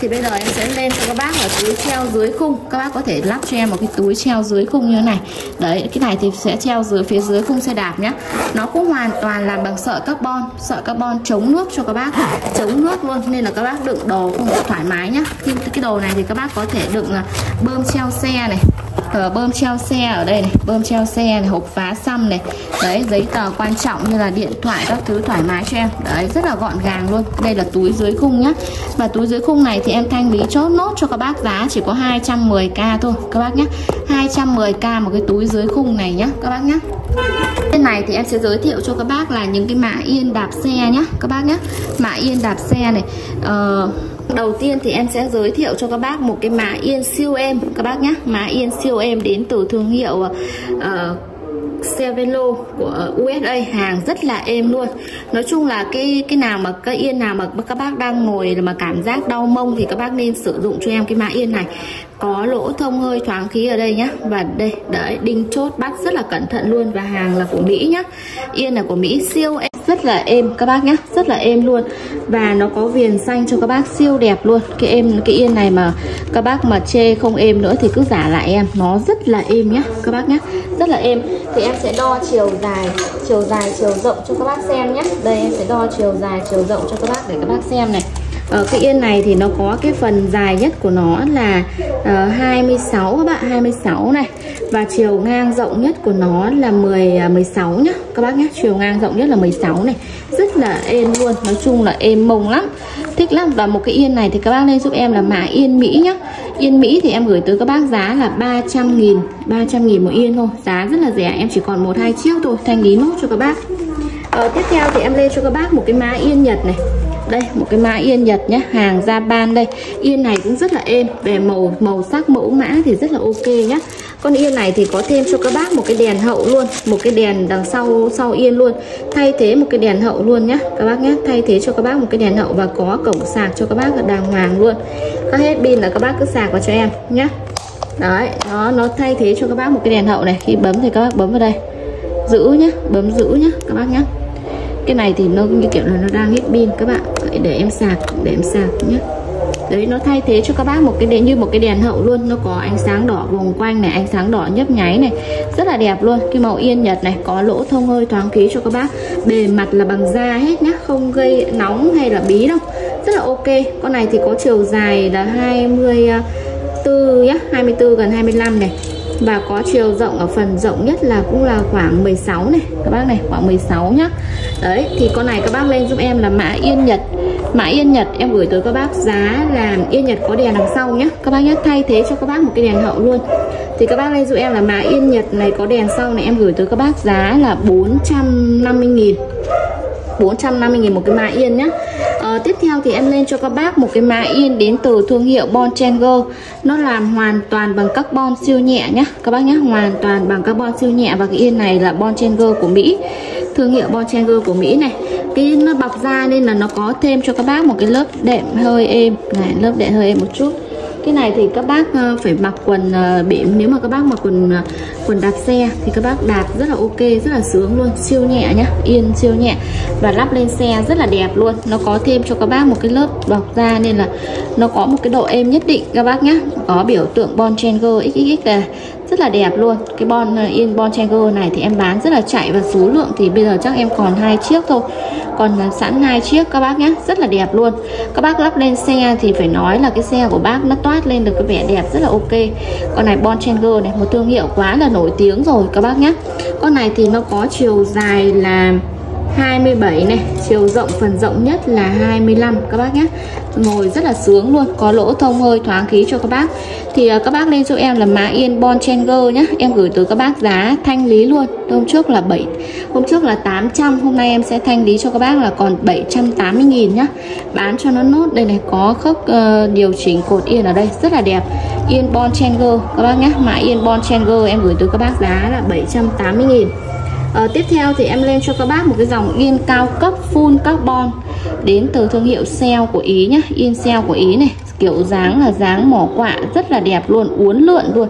thì bây giờ em sẽ lên cho các bác là túi treo dưới khung. Các bác có thể lắp cho em một cái túi treo dưới khung như thế này. Đấy, cái này thì sẽ treo dưới, phía dưới khung xe đạp nhé nó cũng hoàn toàn làm bằng sợi carbon sợi carbon chống nước cho các bác. Chống nước luôn, nên là các bác đựng đồ không thoải mái nhá. Cái đồ này thì các bác có thể đựng là bơm treo xe này ở bơm treo xe ở đây này bơm treo xe này hộp phá xăm này. Đấy giấy tờ quan trọng như là điện thoại các thứ thoải mái cho em. Đấy rất là gọn gàng luôn. Đây là túi dưới khung nhá. Và túi dưới khung này thì em thanh lý chốt nốt cho các bác giá chỉ có 210k thôi các bác nhé 210k một cái túi dưới khung này nhá các bác nhé bên này thì em sẽ giới thiệu cho các bác là những cái mã yên đạp xe nhá các bác nhé mã yên đạp xe này uh, Đầu tiên thì em sẽ giới thiệu cho các bác một cái mã yên siêu êm các bác nhé Mã yên siêu êm đến từ thương hiệu ờ, uh, Cervelo của USA hàng rất là êm luôn. Nói chung là cái cái nào mà cái yên nào mà các bác đang ngồi mà cảm giác đau mông thì các bác nên sử dụng cho em cái mã yên này. Có lỗ thông hơi thoáng khí ở đây nhá. Và đây đấy đinh chốt bắt rất là cẩn thận luôn. Và hàng là của Mỹ nhá. Yên là của Mỹ siêu êm rất là êm, các bác nhé rất là êm luôn. Và nó có viền xanh cho các bác, siêu đẹp luôn. Cái êm, cái yên này mà các bác mà chê không êm nữa thì cứ giả lại em. Nó rất là êm nhé các bác nhé rất là êm. Thì em sẽ đo chiều dài chiều dài, chiều rộng cho các bác xem nhé đây, em sẽ đo chiều dài, chiều rộng cho các bác để các bác xem này ờ, cái yên này thì nó có cái phần dài nhất của nó là ờ, uh, 26 các bạn 26 này. Và chiều ngang rộng nhất của nó là 10 16 à, nhá. Các bác nhé chiều ngang rộng nhất là 16 này. Rất là êm luôn nói chung là êm mông lắm. Thích lắm. Và một cái yên này thì các bác lên giúp em là mã yên Mỹ nhá. Yên Mỹ thì em gửi tới các bác giá là 300 nghìn 300 nghìn một yên thôi. Giá rất là rẻ em chỉ còn một hai chiếc thôi. Thanh lý nốt cho các bác. Ờ, tiếp theo thì em lên cho các bác một cái mã yên Nhật này đây, một cái mã yên nhật nhé hàng Japan đây. Yên này cũng rất là êm về màu màu sắc mẫu mã thì rất là ok nhé con yên này thì có thêm cho các bác một cái đèn hậu luôn, một cái đèn đằng sau sau yên luôn. Thay thế một cái đèn hậu luôn nhé các bác nhé thay thế cho các bác một cái đèn hậu và có cổng sạc cho các bác đàng hoàng luôn. Các hết pin là các bác cứ sạc vào cho em nhé đấy, nó nó thay thế cho các bác một cái đèn hậu này. Khi bấm thì các bác bấm vào đây. Giữ nhé bấm giữ nhé các bác nhé cái này thì nó như kiểu là nó đang hết pin các bạn. Để em sạc, để em sạc nhé. Đấy, nó thay thế cho các bác một cái đèn, như một cái đèn hậu luôn. Nó có ánh sáng đỏ vòng quanh này, ánh sáng đỏ nhấp nháy này. Rất là đẹp luôn. Cái màu yên nhật này, có lỗ thông hơi thoáng khí cho các bác. Bề mặt là bằng da hết nhá, không gây nóng hay là bí đâu. Rất là ok. Con này thì có chiều dài là 24 nhá 24 gần 25 này. Và có chiều rộng ở phần rộng nhất là cũng là khoảng 16 này. Các bác này, khoảng 16 nhá đấy thì con này các bác lên giúp em là mã yên nhật. Mã yên nhật em gửi tới các bác giá là yên nhật có đèn đằng sau nhé. Các bác nhé thay thế cho các bác một cái đèn hậu luôn. Thì các bác lên giúp em là mã yên nhật này có đèn sau này em gửi tới các bác giá là 450 nghìn. 450 nghìn một cái mã yên nhé. À, tiếp theo thì em lên cho các bác một cái mã yên đến từ thương hiệu Bon nó làm hoàn toàn bằng carbon siêu nhẹ nhé. Các bác nhé hoàn toàn bằng carbon siêu nhẹ và cái yên này là Bon của Mỹ thương hiệu Bontrager của Mỹ này. Cái nó bọc da nên là nó có thêm cho các bác một cái lớp đệm hơi êm. Này lớp đệm hơi êm một chút. Cái này thì các bác ờ, phải mặc quần ờ, bỉm nếu mà các bác mặc quần ờ, quần đạp xe thì các bác đạp rất là ok rất là sướng luôn. Siêu nhẹ nhá yên siêu nhẹ. Và lắp lên xe rất là đẹp luôn. Nó có thêm cho các bác một cái lớp bọc da nên là nó có một cái độ êm nhất định các bác nhá. có biểu tượng Bontrager XXX là rất là đẹp luôn. Cái bon uh, yên Bon Changer này thì em bán rất là chạy và số lượng thì bây giờ chắc em còn hai chiếc thôi. Còn uh, sẵn hai chiếc, các bác nhé. Rất là đẹp luôn. Các bác lắp lên xe thì phải nói là cái xe của bác nó toát lên được cái vẻ đẹp rất là ok. Con này Bon Changer này, một thương hiệu quá là nổi tiếng rồi, các bác nhé. Con này thì nó có chiều dài là 27 này chiều rộng phần rộng nhất là 25 các bác nhé. Ngồi rất là sướng luôn có lỗ thông hơi thoáng khí cho các bác. Thì uh, các bác lên cho em là mã yên Bon Changer nhé. Em gửi tới các bác giá thanh lý luôn. Hôm trước là 7 hôm trước là 800 hôm nay em sẽ thanh lý cho các bác là còn 780 nghìn nhá. Bán cho nó nốt đây này có khớp uh, điều chỉnh cột yên ở đây rất là đẹp. Yên Bon Changer các bác nhé. Mã yên Bon Changer em gửi tới các bác giá là 780 nghìn à, tiếp theo thì em lên cho các bác một cái dòng yên cao cấp full carbon đến từ thương hiệu Shell của Ý nhá yên Shell của Ý này kiểu dáng là dáng mỏ quạ rất là đẹp luôn uốn lượn luôn.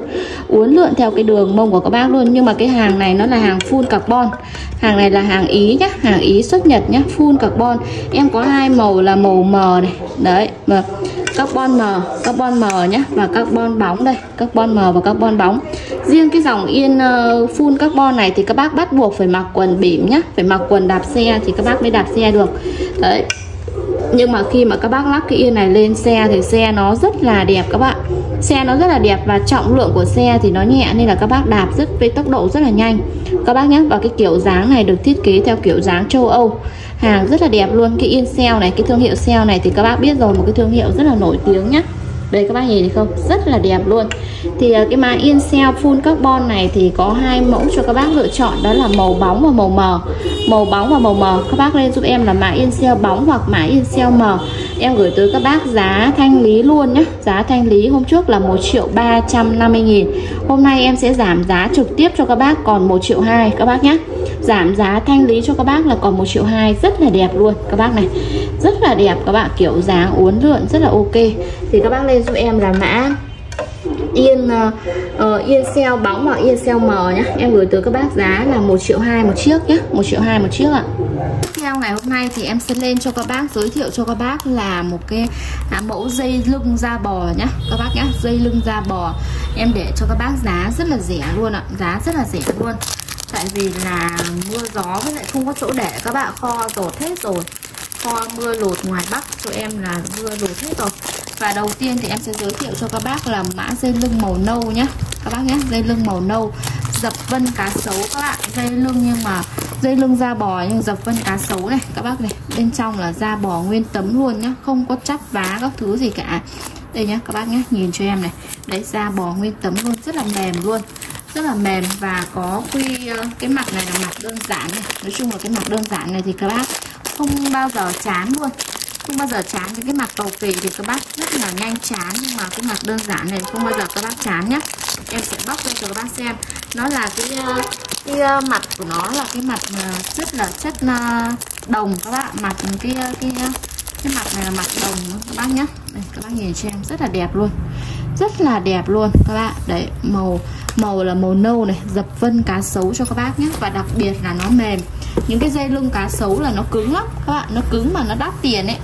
Uốn lượn theo cái đường mông của các bác luôn nhưng mà cái hàng này nó là hàng full carbon. Hàng này là hàng ý nhá hàng ý xuất nhật nhá full carbon. Em có hai màu là màu mờ này đấy mà carbon mờ carbon mờ nhá và carbon bóng đây carbon mờ và carbon bóng. Riêng cái dòng yên uh, full carbon này thì các bác bắt buộc phải mặc quần bỉm nhá phải mặc quần đạp xe thì các bác mới đạp xe được. Đấy nhưng mà khi mà các bác lắp cái yên này lên xe thì xe nó rất là đẹp các bạn. Xe nó rất là đẹp và trọng lượng của xe thì nó nhẹ nên là các bác đạp rất với tốc độ rất là nhanh. Các bác nhé, và cái kiểu dáng này được thiết kế theo kiểu dáng châu Âu. Hàng rất là đẹp luôn. Cái yên xe này, cái thương hiệu xe này thì các bác biết rồi, một cái thương hiệu rất là nổi tiếng nhé đây, các bác nhìn thấy không? Rất là đẹp luôn. Thì ờ, cái cái mã Incel full carbon này thì có hai mẫu cho các bác lựa chọn. Đó là màu bóng và màu mờ. Màu bóng và màu mờ. Các bác lên giúp em là mã Incel bóng hoặc mã Incel mờ. Em gửi tới các bác giá thanh lý luôn nhé giá thanh lý hôm trước là 1 triệu 350 nghìn. Hôm nay em sẽ giảm giá trực tiếp cho các bác còn 1 triệu 2 các bác nhé giảm giá thanh lý cho các bác là còn một triệu hai rất là đẹp luôn. Các bác này rất là đẹp các bạn. Kiểu dáng uốn lượn rất là ok. Thì các bác lên giúp em là mã yên uh, yên xeo bóng hoặc yên xeo mờ nhé em gửi tới các bác giá là một triệu hai một chiếc nhé một triệu hai một chiếc ạ. Tiếp theo ngày hôm nay thì em sẽ lên cho các bác giới thiệu cho các bác là một cái à, mẫu dây lưng da bò nhá. Các bác nhá dây lưng da bò. Em để cho các bác giá rất là rẻ luôn ạ. Giá rất là rẻ luôn tại vì là mưa gió với lại không có chỗ để, các bạn kho rột hết rồi. Kho mưa lụt ngoài bắc cho em là mưa lụt hết rồi. Và đầu tiên thì em sẽ giới thiệu cho các bác là mã dây lưng màu nâu nhé các bác nhé, dây lưng màu nâu. Dập vân cá sấu các bạn, dây lưng nhưng mà dây lưng da bò nhưng dập vân cá sấu này. Các bác này, bên trong là da bò nguyên tấm luôn nhá, không có chắp vá các thứ gì cả. Đây nhá, các bác nhé, nhìn cho em này. Đấy, da bò nguyên tấm luôn, rất là mềm luôn rất là mềm và có quy ờ, cái mặt này là mặt đơn giản này. Nói chung là cái mặt đơn giản này thì các bác không bao giờ chán luôn. Không bao giờ chán những cái mặt cầu kỳ thì các bác rất là nhanh chán nhưng mà cái mặt đơn giản này không bao giờ các bác chán nhá. Em sẽ bóc lên cho các bác xem. Nó là cái ờ, cái ờ, mặt của nó là cái mặt rất là chất đồng các bạn mặt cái cái cái mặt này là mặt đồng các bác nhé đây, các bác nhìn cho em rất là đẹp luôn rất là đẹp luôn, các bạn. Đấy, màu màu là màu nâu này, dập vân cá sấu cho các bác nhé. Và đặc biệt là nó mềm. Những cái dây lưng cá sấu là nó cứng lắm, các bạn. Nó cứng mà nó đắt tiền ấy.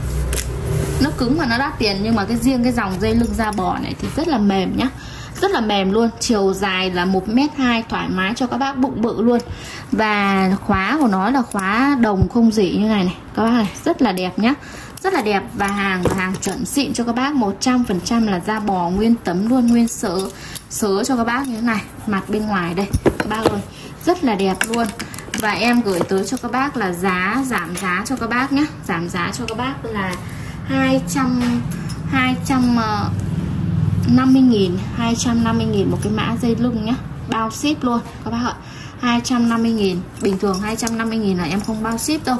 Nó cứng mà nó đắt tiền, nhưng mà cái riêng cái dòng dây lưng da bò này thì rất là mềm nhá. Rất là mềm luôn. Chiều dài là một mét hai, thoải mái cho các bác bụng bự luôn. Và khóa của nó là khóa đồng không dỉ như này này. Các bác này rất là đẹp nhá rất là đẹp và hàng hàng chuẩn xịn cho các bác. 100% là da bò nguyên tấm luôn, nguyên sớ sớ cho các bác như thế này. Mặt bên ngoài đây, các bác ơi, rất là đẹp luôn. Và em gửi tới cho các bác là giá, giảm giá cho các bác nhé giảm giá cho các bác là 200 250 ờ, nghìn 250 nghìn một cái mã dây lưng nhé bao ship luôn, các bác ạ. 250 nghìn, bình thường 250 nghìn là em không bao ship đâu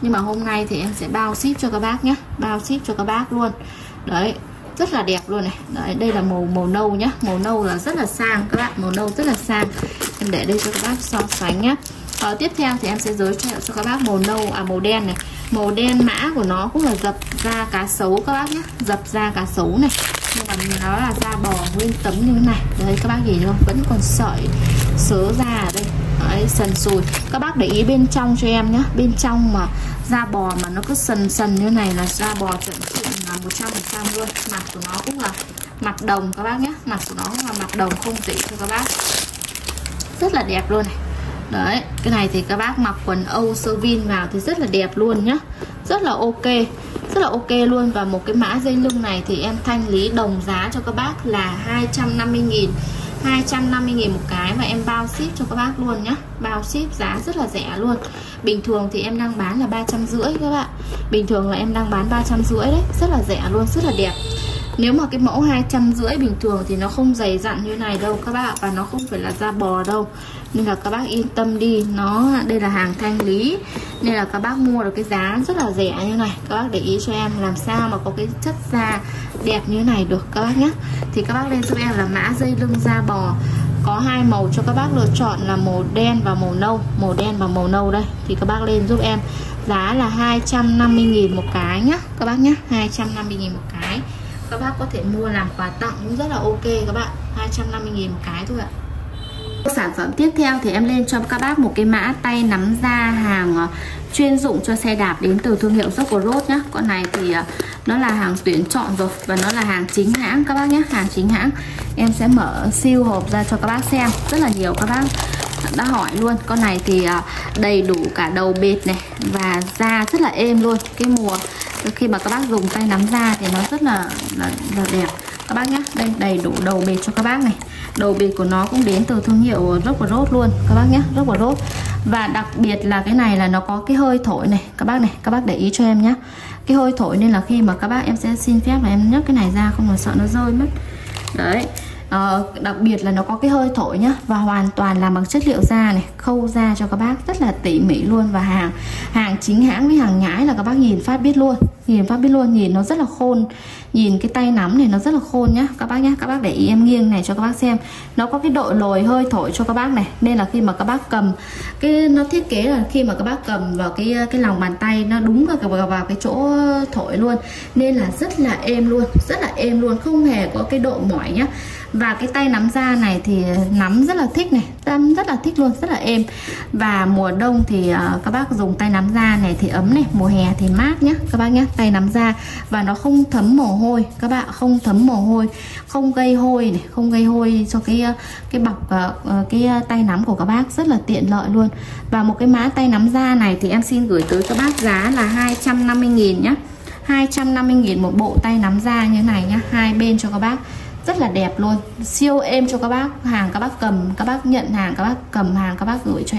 nhưng mà hôm nay thì em sẽ bao ship cho các bác nhé. Bao ship cho các bác luôn. Đấy rất là đẹp luôn này. Đấy, đây là màu màu nâu nhá. Màu nâu là rất là sang các bạn. Màu nâu rất là sang. Em để đây cho các bác so sánh nhé. ở ờ, tiếp theo thì em sẽ giới thiệu cho các bác màu nâu à màu đen này. Màu đen mã của nó cũng là dập da cá sấu các bác nhé. Dập da cá sấu này. Nhưng mà nó là da bò nguyên tấm như thế này. Đấy các bác nhìn không? Vẫn còn sợi sớ da ở đây. Đấy, sần sùi. Các bác để ý bên trong cho em nhé. Bên trong mà da bò mà nó cứ sần sần như này là da bò chuẩn chỉnh là 100% luôn. Mặt của nó cũng là mặt đồng các bác nhé. Mặt của nó là mặt đồng không tỉ cho các bác. Rất là đẹp luôn này. Đấy cái này thì các bác mặc quần âu sơ vin vào thì rất là đẹp luôn nhá rất là ok rất là ok luôn. Và một cái mã dây lưng này thì em thanh lý đồng giá cho các bác là 250 000 250.000 một cái và em bao ship cho các bác luôn nhá. Bao ship giá rất là rẻ luôn. Bình thường thì em đang bán là 350 các bạn. Bình thường là em đang bán 350 đấy. Rất là rẻ luôn, rất là đẹp nếu mà cái mẫu hai trăm rưỡi bình thường thì nó không dày dặn như này đâu các bạn và nó không phải là da bò đâu. Nên là các bác yên tâm đi, nó, đây là hàng thanh lý. Nên là các bác mua được cái giá rất là rẻ như này, các bác để ý cho em làm sao mà có cái chất da đẹp như này được các bác nhé. Thì các bác lên giúp em là mã dây lưng da bò, có hai màu cho các bác lựa chọn là màu đen và màu nâu. Màu đen và màu nâu đây, thì các bác lên giúp em. Giá là 250.000 một cái nhá, các bác nhá 250.000 một cái các bác có thể mua làm quà tặng cũng rất là ok các bạn 250.000 một cái thôi ạ Sản phẩm tiếp theo thì em lên cho các bác một cái mã tay nắm da hàng ờ, chuyên dụng cho xe đạp đến từ thương hiệu Dốc Road nhá. Con này thì ờ, nó là hàng tuyển chọn rồi và nó là hàng chính hãng các bác nhé, hàng chính hãng. Em sẽ mở siêu hộp ra cho các bác xem. Rất là nhiều các bác đã hỏi luôn. Con này thì à, đầy đủ cả đầu bệt này và da rất là êm luôn. Cái mùa khi mà các bác dùng tay nắm da thì nó rất là là, là đẹp. Các bác nhé đây đầy đủ đầu bệt cho các bác này. Đầu bệt của nó cũng đến từ thương hiệu Rock Rốt luôn các bác nhé Rock Rốt. Và đặc biệt là cái này là nó có cái hơi thổi này. Các bác này các bác để ý cho em nhé cái hơi thổi nên là khi mà các bác em sẽ xin phép là em nhấc cái này ra không là sợ nó rơi mất. Đấy à, đặc biệt là nó có cái hơi thổi nhá và hoàn toàn làm bằng chất liệu da này khâu da cho các bác rất là tỉ mỉ luôn và hàng hàng chính hãng với hàng nhái là các bác nhìn phát biết luôn nhìn phát biết luôn nhìn nó rất là khôn nhìn cái tay nắm này nó rất là khôn nhá. Các bác nhá các bác để ý em nghiêng này cho các bác xem nó có cái độ lồi hơi thổi cho các bác này nên là khi mà các bác cầm cái nó thiết kế là khi mà các bác cầm vào cái cái lòng bàn tay nó đúng vào, vào, vào cái chỗ thổi luôn nên là rất là êm luôn rất là êm luôn không hề có cái độ mỏi nhá và cái tay nắm da này thì nắm rất là thích này nắm rất là thích luôn rất là êm. Và mùa đông thì uh, các bác dùng tay nắm da này thì ấm này mùa hè thì mát nhá các bác nhé tay nắm da. Và nó không thấm mồ hôi các bạn không thấm mồ hôi không gây hôi này không gây hôi cho cái ờ, cái bọc uh, cái tay nắm của các bác rất là tiện lợi luôn. Và một cái mã tay nắm da này thì em xin gửi tới các bác giá là 250.000 nhá. 250.000 một bộ tay nắm da như này nhá hai bên cho các bác rất là đẹp luôn. Siêu êm cho các bác hàng, các bác cầm, các bác nhận hàng, các bác cầm hàng, các bác gửi cho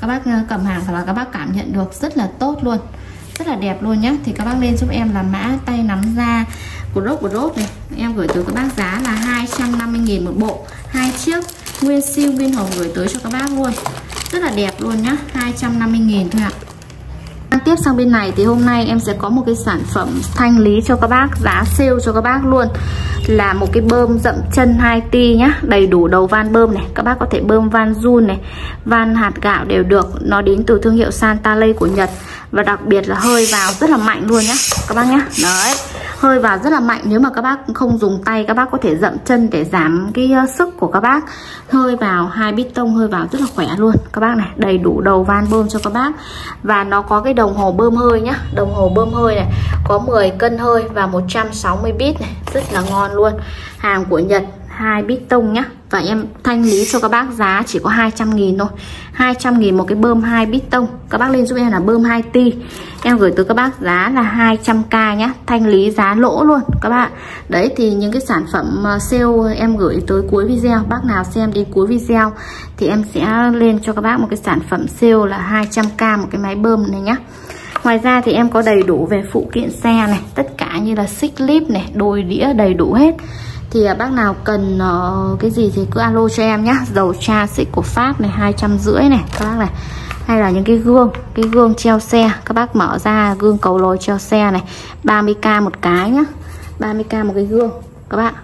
các bác ờ, cầm hàng và các bác cảm nhận được rất là tốt luôn. Rất là đẹp luôn nhá. Thì các bác lên giúp em là mã tay nắm da. Của rốt của rốt này. Em gửi tới các bác giá là 250.000 một bộ, hai chiếc nguyên siêu nguyên hồng gửi tới cho các bác luôn. Rất là đẹp luôn nhá. 250.000 thôi ạ tiếp sang bên này thì hôm nay em sẽ có một cái sản phẩm thanh lý cho các bác, giá sale cho các bác luôn. Là một cái bơm dậm chân 2 ti nhá, đầy đủ đầu van bơm này. Các bác có thể bơm van run này, van hạt gạo đều được. Nó đến từ thương hiệu Santalay của Nhật và đặc biệt là hơi vào rất là mạnh luôn nhá, các bác nhá. Đấy, hơi vào rất là mạnh. Nếu mà các bác không dùng tay, các bác có thể dậm chân để giảm cái ờ, sức của các bác. Hơi vào, hai bít tông hơi vào rất là khỏe luôn. Các bác này, đầy đủ đầu van bơm cho các bác. Và nó có cái đồng hồ bơm hơi nhá. Đồng hồ bơm hơi này, có 10 cân hơi và 160 bit này. Rất là ngon luôn. Hàng của Nhật hai bít tông nhá. Và em thanh lý cho các bác giá chỉ có 200 nghìn thôi. 200 nghìn một cái bơm hai bít tông. Các bác lên giúp em là bơm 2 ti. Em gửi tới các bác giá là 200k nhá. Thanh lý giá lỗ luôn các bạn đấy thì những cái sản phẩm ờ, sale em gửi tới cuối video bác nào xem đến cuối video thì em sẽ lên cho các bác một cái sản phẩm sale là 200k một cái máy bơm này nhá. Ngoài ra thì em có đầy đủ về phụ kiện xe này Tất cả như là xích clip này, đôi đĩa đầy đủ hết thì à, bác nào cần uh, cái gì thì cứ alo cho em nhá. Dầu tra xích của Pháp này hai trăm rưỡi này. Các bác này. Hay là những cái gương cái gương treo xe. Các bác mở ra gương cầu lồi treo xe này. 30k một cái nhá. 30k một cái gương. Các bạn.